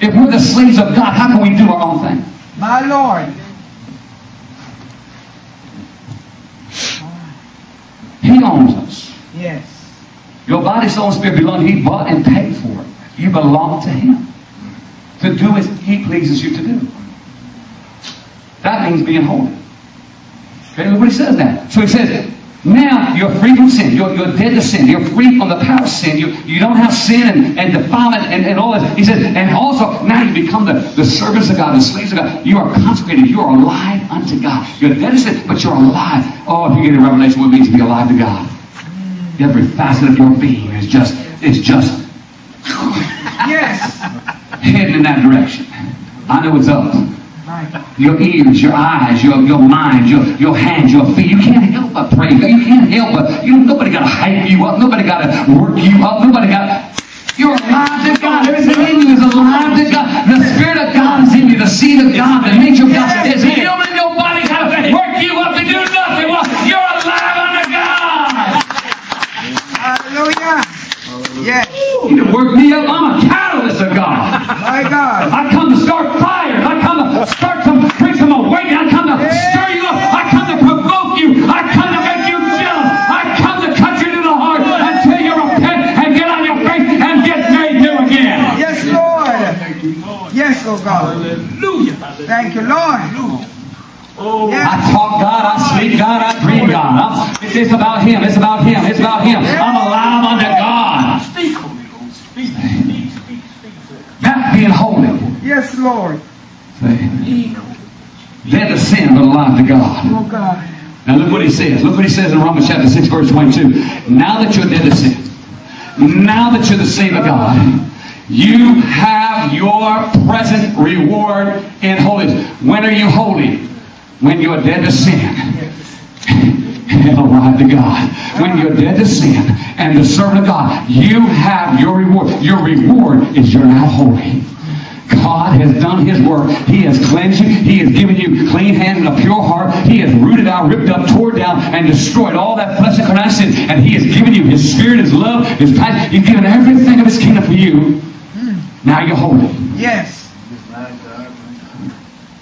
If we're the slaves of God, how can we do our own thing? My Lord. He owns us. Yes. Your body, soul, and spirit belong. He bought and paid for it. You belong to Him. To do as He pleases you to do. That means being holy. Okay, look what He says now. So He says, Now you're free from sin. You're, you're dead to sin. You're free from the power of sin. You, you don't have sin and, and defilement and, and all that. He says, and also now you become the, the servants of God, the slaves of God. You are consecrated. You are alive unto God. You're dead to sin, but you're alive. Oh, if you get a revelation what it means to be alive to God. Every facet of your being is just, is just Yes. heading in that direction. I know it's up. Right. Your ears, your eyes, your, your mind, your, your hands, your feet. You can't help but praise. You can't help but you. Nobody got to hype you up. Nobody got to work you up. Nobody got. You're alive to God. Everything in you is alive to God. The Spirit of God is in you. The seed of God, the nature of God is in you. And your body got to work you up to do nothing. Well, you're alive unto God. Hallelujah. Yes. You can work me up. I'm a catalyst of God. My God. I come to start some, bring some awakening. I come to stir you up. I come to provoke you. I come to make you jealous. I come to cut you to the heart until you repent and get on your face and get made new again. Yes, Lord. Yes, oh God. Hallelujah. Thank you, Lord. Oh, Yes. I talk God, I speak God, I dream God. I'm- it's, it's about Him. It's about Him. It's about Him. I'm alive unto God. speak, Holy Ghost. Speak, speak, speak, speak. That's being holy. Yes, Lord. See? Dead to sin, but alive to God. Oh God. Now look what he says. Look what he says in Romans chapter 6, verse 22. Now that you're dead to sin, now that you're the saved of God, you have your present reward in holiness. When are you holy? When you're dead to sin and alive to God. When you're dead to sin and the servant of God, you have your reward. Your reward is you're now holy. God has done His work. He has cleansed you. He has given you clean hands and a pure heart. He has rooted out, ripped up, tore down, and destroyed all that flesh and carnal sin. And He has given you His Spirit, His love, His passion. He's given everything of His kingdom for you. Now you're holy. Yes.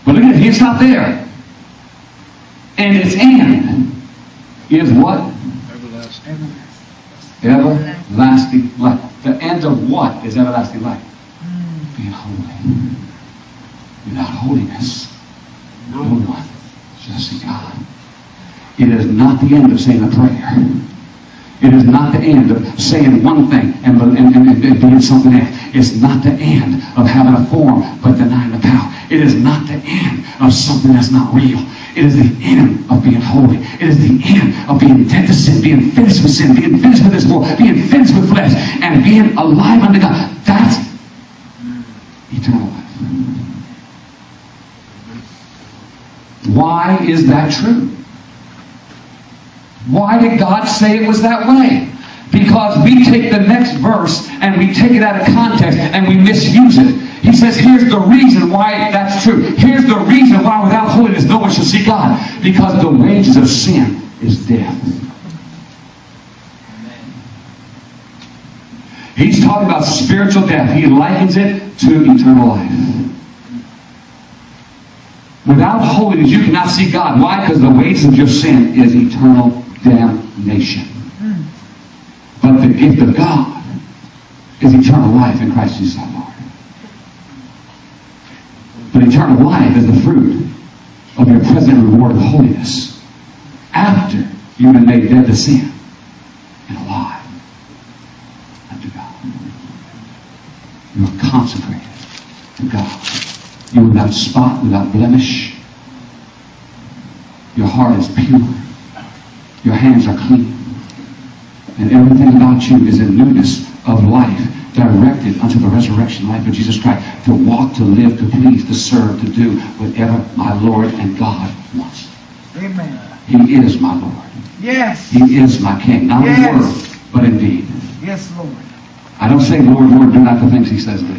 But look at it. He didn't stop there. And its end is what? Everlasting. Everlasting life. The end of what is everlasting life? Being holy. Without holiness, no one shall see God. It is not the end of saying a prayer. It is not the end of saying one thing and, and, and, and being something else. It's not the end of having a form but denying the power. It is not the end of something that's not real. It is the end of being holy. It is the end of being dead to sin, being finished with sin, being finished with this world, being finished with flesh, and being alive unto God. That's eternal life. Why is that true? Why did God say it was that way? Because we take the next verse and we take it out of context and we misuse it. He says, here's the reason why that's true. Here's the reason why without holiness no one shall see God. Because the wages of sin is death. He's talking about spiritual death. He likens it to eternal life. Without holiness, you cannot see God. Why? Because the wages of your sin is eternal damnation. But the gift of God is eternal life in Christ Jesus our Lord. But eternal life is the fruit of your present reward of holiness after you've been made dead to sin and alive unto God. You are consecrated to God. You are without spot, without blemish. Your heart is pure. Your hands are clean. And everything about you is in newness of life, directed unto the resurrection life of Jesus Christ, to walk, to live, to please, to serve, to do whatever my Lord and God wants. Amen. He is my Lord. Yes. He is my King, not in Yes. word, but in deed. Yes, Lord. I don't say, Lord, Lord, do not the things he says do.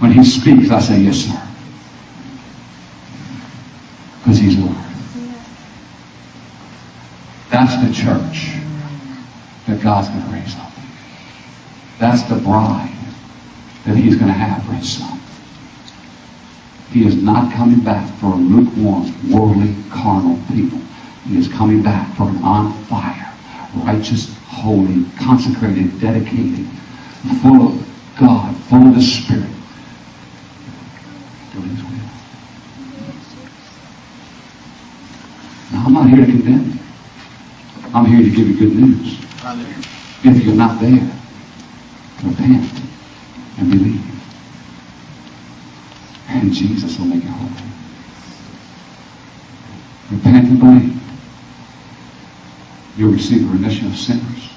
When he speaks, I say, yes, sir. Because he's Lord. That's the church that God's going to raise up. That's the bride that he's going to have for his son. He is not coming back for a lukewarm, worldly, carnal people. He is coming back for an on fire, righteous, holy, consecrated, dedicated, full of God, full of the Spirit. Doing his will. Now, I'm not here to condemn you. I'm here to give you good news. If you're not there, repent and believe. And Jesus will make you whole. Repent and believe. You'll receive the remission of sinners.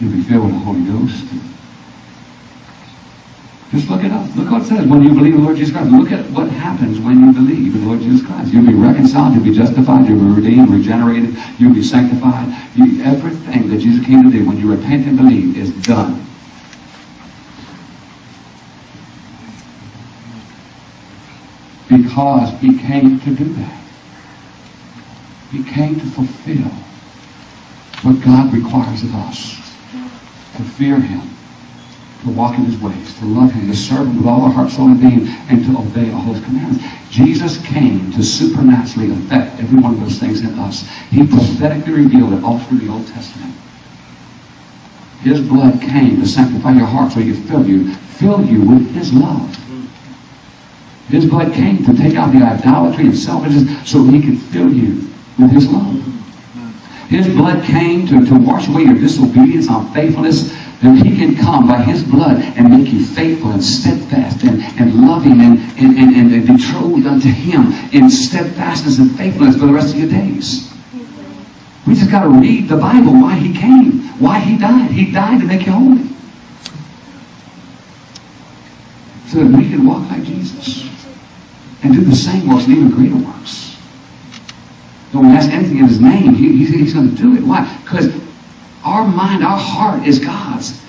You'll be filled with the Holy Ghost. Just look it up. Look what it says when you believe in the Lord Jesus Christ. Look at what happens when you believe in the Lord Jesus Christ. You'll be reconciled, you'll be justified, you'll be redeemed, regenerated, you'll be sanctified. You, everything that Jesus came to do when you repent and believe is done. Because he came to do that. He came to fulfill what God requires of us. To fear him, to walk in his ways, to love him, to serve him with all our heart, soul, and being, and to obey all his commandments. Jesus came to supernaturally affect every one of those things in us. He prophetically revealed it all through the Old Testament. His blood came to sanctify your heart so he could fill you, fill you with his love. His blood came to take out the idolatry and selfishness so he could fill you with his love. His blood came to, to wash away your disobedience, unfaithfulness, that he can come by his blood and make you faithful and steadfast and, and loving and, and, and, and, and betrothed unto him in steadfastness and faithfulness for the rest of your days. We just got to read the Bible, why he came, why he died. He died to make you holy. So that we can walk like Jesus and do the same works and even greater works. Don't ask anything in his name. He, he- he's going to do it. Why? Because our mind, our heart is God's.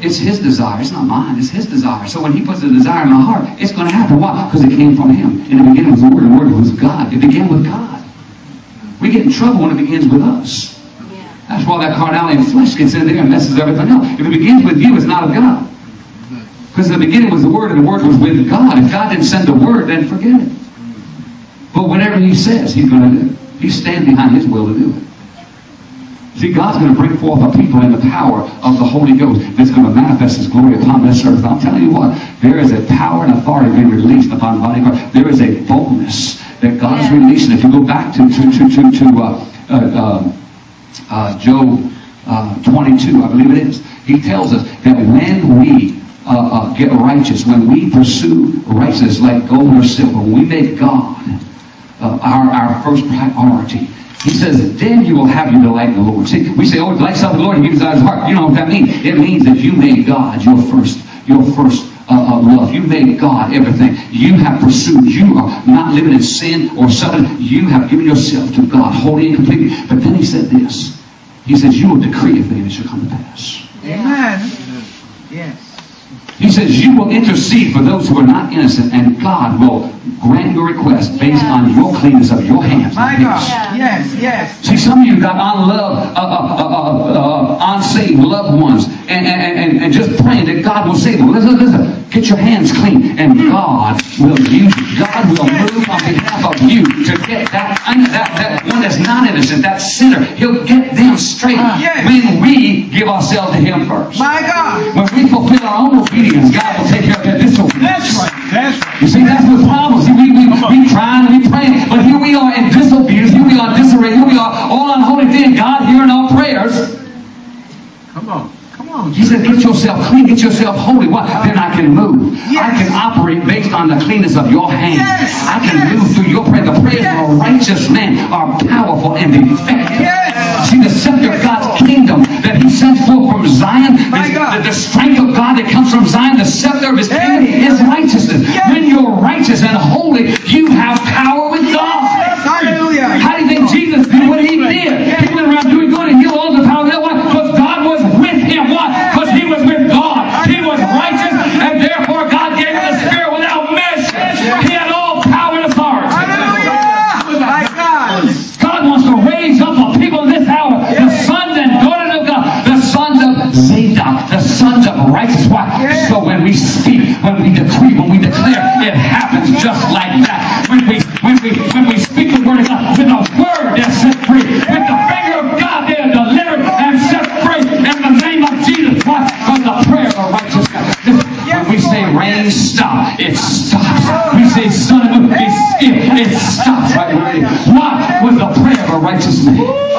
It's his desire. It's not mine. It's his desire. So when he puts a desire in my heart, it's going to happen. Why? Because it came from him. In the beginning was the Word. The Word was God. It began with God. We get in trouble when it begins with us. That's why that carnality and flesh gets in there and messes everything up. If it begins with you, it's not of God. Because in the beginning was the Word, and the Word was with God. If God didn't send the Word, then forget it. But whatever He says, He's going to do. It. He's standing behind His will to do it. See, God's going to bring forth a people in the power of the Holy Ghost that's going to manifest His glory upon this earth. I'm telling you what, there is a power and authority being released upon the body of Christ. There is a boldness that God is releasing. If you go back to to to to, to uh, uh, uh, uh, Job uh, 22, I believe it is, he tells us that when we uh, uh, get righteous, when we pursue righteousness like gold or silver, when we make God uh, our, our first priority. He says, then you will have your delight in the Lord. See, we say, oh, delight self in the Lord, and he desires his heart. You know what that means? It means that you made God your first, your first uh, uh, love. You made God everything. You have pursued. You are not living in sin or something. You have given yourself to God wholly and completely. But then he said this. He says, you will decree a thing and it shall come to pass. Amen. Yes. He says, you will intercede for those who are not innocent, and God will grant your request based Yeah. on your cleanness of your hands. My God. Yeah. Yes, yes. See, some of you got unloved, uh, uh, uh, uh, uh, unsaved loved ones, and, and, and, and just praying that God will save them. Listen, listen. Get your hands clean, and God will use you. God will move on behalf of you to get that, that, that one that's not innocent, that sinner. He'll get them straight Yes. when we give ourselves to Him first. My God. When we fulfill our own obedience, God will take care of that disobedience. That's right. That's right. You see, that's the problem. See, we, we, we trying and we praying, but here we are in disobedience, here we are in disarray, here we are all unholy thing. God hearing our prayers. Come on. He said, get yourself clean, get yourself holy. What? Then I can move. I can operate based on the cleanness of your hands. Yes. I can Yes. move through your prayer. The prayers Yes. of a righteous man are powerful and effective. Yes. See, the scepter of God's kingdom that he sends forth from Zion, the, the strength of God that comes from Zion, the scepter of his kingdom is righteousness. Yes. When you're righteous and holy, you have power with God. Of righteous. Why? Yes. So when we speak, when we decree, when we declare, it happens just like that. When we when we when we speak the word of God with a word that set free, with the finger of God, they are delivered and set free in the name of Jesus. Why? Because the prayer of a righteous God. When we say rain stop, it stops. We say sun be still, it stops right where it is. Why? Was the prayer of a righteous man.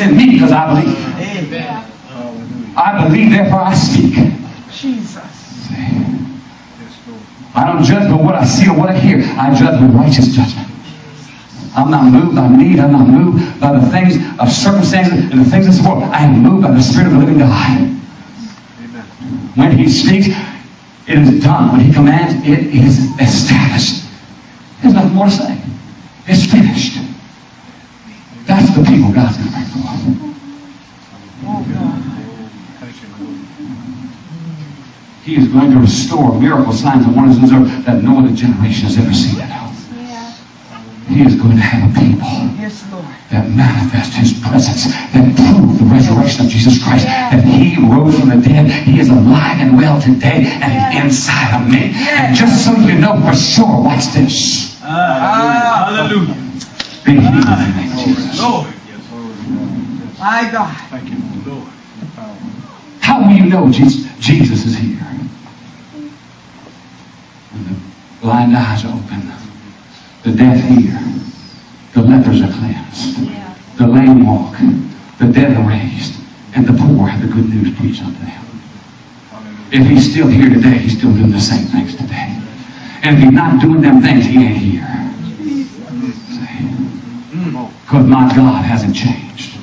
About you, but it's in me because I believe. amen. I believe, therefore I speak. Jesus. I don't judge by what I see or what I hear. I judge with righteous judgment. I'm not moved by need. I'm not moved by the things of circumstances and the things of this world. I am moved by the Spirit of the living God. Amen. When He speaks, it is done. When He commands, it is established. There's nothing more to say. It's finished. That's the people God's going to bring forth. Oh, He is going to restore miracle signs and wonders and wonders that no other generation has ever seen it. He is going to have a people Yes, Lord. that manifest His presence, that prove the resurrection of Jesus Christ, that He rose from the dead. He is alive and well today, and He's inside of me. And just so you know for sure, watch this. Ah, hallelujah. Be healed in the name of Jesus. Lord. My God. Thank you, Lord. How will you know Jesus, Jesus is here? When the blind eyes are open, the deaf hear, the lepers are cleansed, the lame walk, the dead are raised, and the poor have the good news preached unto them. If he's still here today, he's still doing the same things today. And if he's not doing them things, he ain't here. Because my God hasn't changed.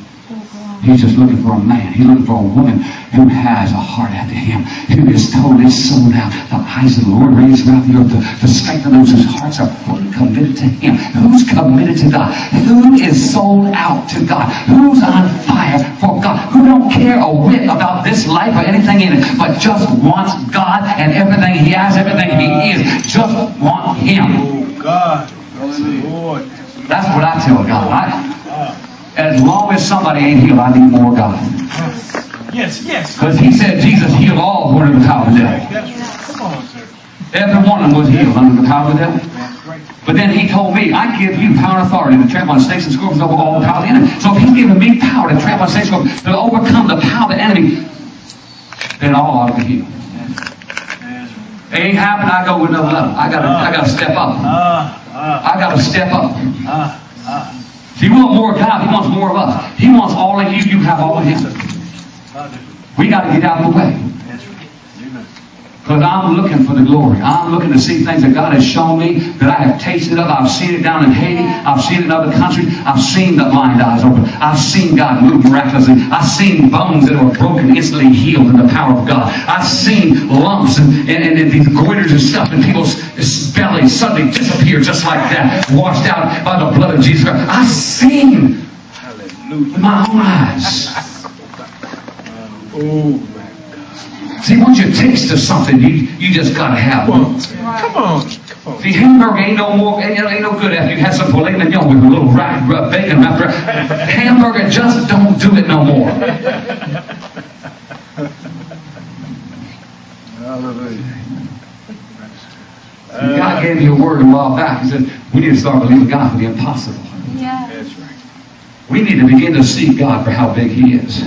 He's just looking for a man. He's looking for a woman who has a heart after him, who is totally sold out. The eyes of the Lord raised around the earth to, to strengthen those whose hearts are fully committed to him. Who's committed to God? Who is sold out to God? Who's on fire for God? Who don't care a whit about this life or anything in it, but just wants God and everything he has, everything he is. Just want him. Oh, God. Lord. That's what I tell God. I, as long as somebody ain't healed, I need more God. Yes, yes. Because he said Jesus healed all who are under the power of the devil. Come on, sir. Every one of them was healed under the power of the devil. But then he told me, I give you power and authority to trample on snakes and scorpions over all the power of the enemy. So if he's given me power to trample on snakes and scorpions, to overcome the power of the enemy, then all ought to be healed. It ain't happened, I go with another level. I gotta, I gotta step up. Ah, ah, I gotta step up. ah, ah. He wants more of God. He wants more of us. He wants all of you. You have all of him. We got to get out of the way. That's Because I'm looking for the glory. I'm looking to see things that God has shown me that I have tasted of. I've seen it down in Haiti. I've seen it in other countries. I've seen the blind eyes open. I've seen God move miraculously. I've seen bones that were broken instantly healed in the power of God. I've seen lumps and, and, and, and these goiters and stuff in people's bellies suddenly disappear just like that, washed out by the blood of Jesus Christ. I've seen with my own eyes. Oh, See, once you taste of something, you, you just got to have come it. on. Come on. Come on. See, hamburger ain't no more, ain't, ain't no good after you had some filet mignon with a little ra- ra- bacon wrapped around. Hamburger just don't do it no more. Hallelujah. God gave you a word a while back. He said, we need to start believing God for the impossible. Yeah. That's right. We need to begin to see God for how big He is.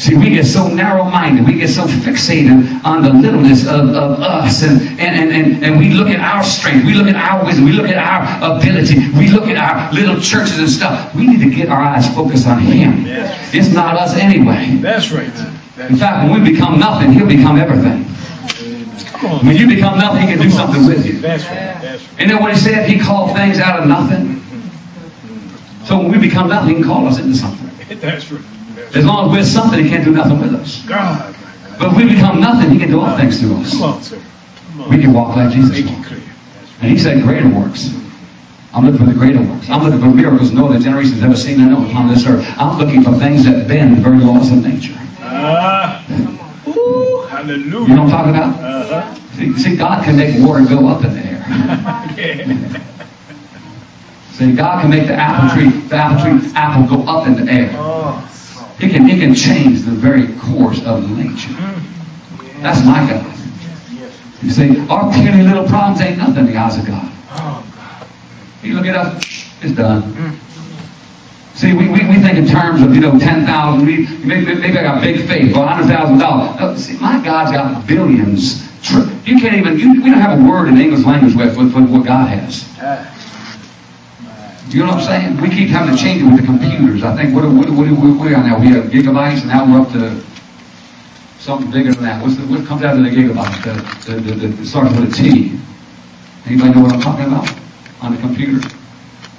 See, we get so narrow-minded. We get so fixated on the littleness of, of us. And, and, and, and, and we look at our strength. We look at our wisdom. We look at our ability. We look at our little churches and stuff. We need to get our eyes focused on Him. Yes. It's not us anyway. That's right. In fact, when we become nothing, He'll become everything. Come on. When you become nothing, He can do something with you. That's right. That's right. You know what He said? He called things out of nothing. So when we become nothing, He can call us into something. That's right. As long as we're something, He can't do nothing with us. God. But if we become nothing, He can do all things through us. Come on, sir. Come on. We can walk like Jesus walked. clear. That's right. And He said, greater works. I'm looking for the greater works. I'm looking for miracles no other generation has ever seen or known upon this earth. I'm looking for things that bend the very laws of nature. Ah. Ooh, hallelujah. You know what I'm talking about? Uh-huh. See, see, God can make water go up in the air. yeah. See, God can make the apple tree, the apple tree, apple go up in the air. Oh. He can, he can change the very course of nature. That's my God. You see, our puny little problems ain't nothing in the eyes of God. Oh, You look at us, it's done. See, we, we, we think in terms of, you know, 10,000, maybe, maybe I got big faith, or $100,000. No, see, my God's got billions. You can't even, you, we don't have a word in English language with, with, with what God has. You know what I'm saying? We keep having to change it with the computers. I think, what, what, what, what, what are we on now? We have gigabytes, and now we're up to something bigger than that. What's the, what comes out of the gigabyte? The, the, the, the, it starts with a T. Anybody know what I'm talking about? On the computer?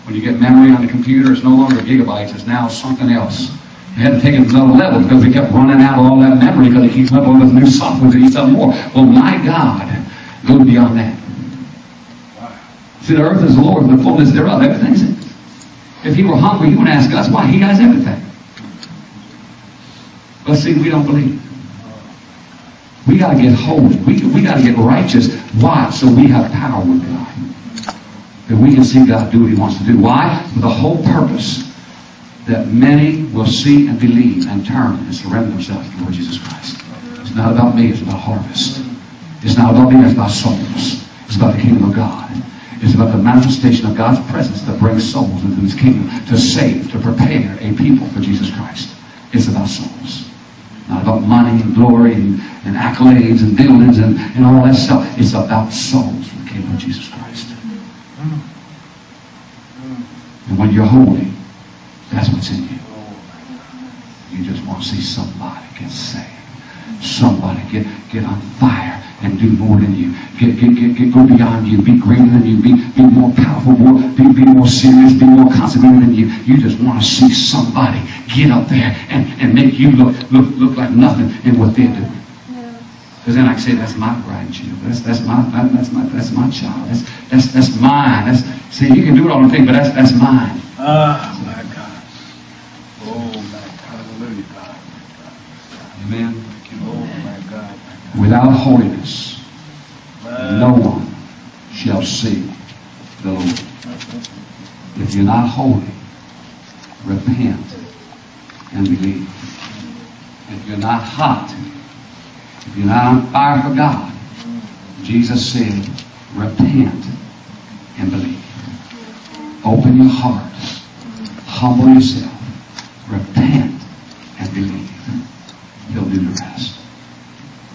When you get memory on the computer, it's no longer gigabytes, it's now something else. We had to take it to another level because we kept running out of all that memory because it keeps up with new software to eat something more. Well, my God go beyond that. See, the earth is the Lord, the fullness thereof. Everything's in. If he were hungry, he wouldn't ask us why. He has everything. But see, we don't believe. We got to get holy. We, we got to get righteous. Why? So we have power with God. That we can see God do what he wants to do. Why? For the whole purpose that many will see and believe and turn and surrender themselves to the Lord Jesus Christ. It's not about me, it's about harvest. It's not about me, it's about souls. It's about the kingdom of God. It's about the manifestation of God's presence to bring souls into his kingdom, to save, to prepare a people for Jesus Christ. It's about souls. Not about money and glory and, and accolades and buildings and, and all that stuff. It's about souls for the kingdom of Jesus Christ. And when you're holy, that's what's in you. You just want to see somebody get saved. Somebody get, get on fire and do more than you. Get, get, get, get go beyond you. Be greater than you. Be, be more powerful. More, be, be more serious. Be more consecrated than you. You just want to see somebody get up there and, and make you look, look, look like nothing in what they're doing. Because then I can say that's my grandchild. That's that's my that, that's my that's my child. That's that's that's mine. That's see you can do it all the thing, but that's that's mine. Ah, my God. Oh, my God. Hallelujah, God. Amen. Without holiness, no one shall see the Lord. If you're not holy, repent and believe. If you're not hot, if you're not on fire for God, Jesus said, repent and believe. Open your heart. Humble yourself. Repent and believe. He'll do the rest.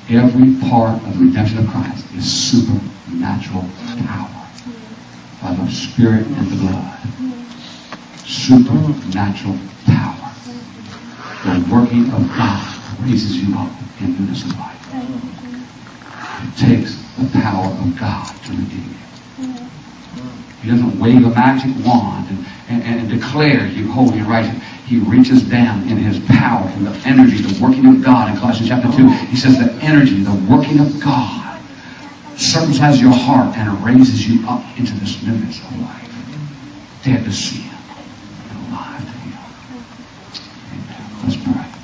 Every part of the redemption of Christ is supernatural power by the Spirit and the blood. Supernatural power. The working of God raises you up in newness of life. It takes the power of God to redeem you. He doesn't wave a magic wand and, and, and declare you holy and righteous. He reaches down in his power and the energy, the working of God. In Colossians chapter 2, he says the energy, the working of God circumcises your heart and raises you up into this newness of life. Dead to sin and alive to him. Amen. Let's pray.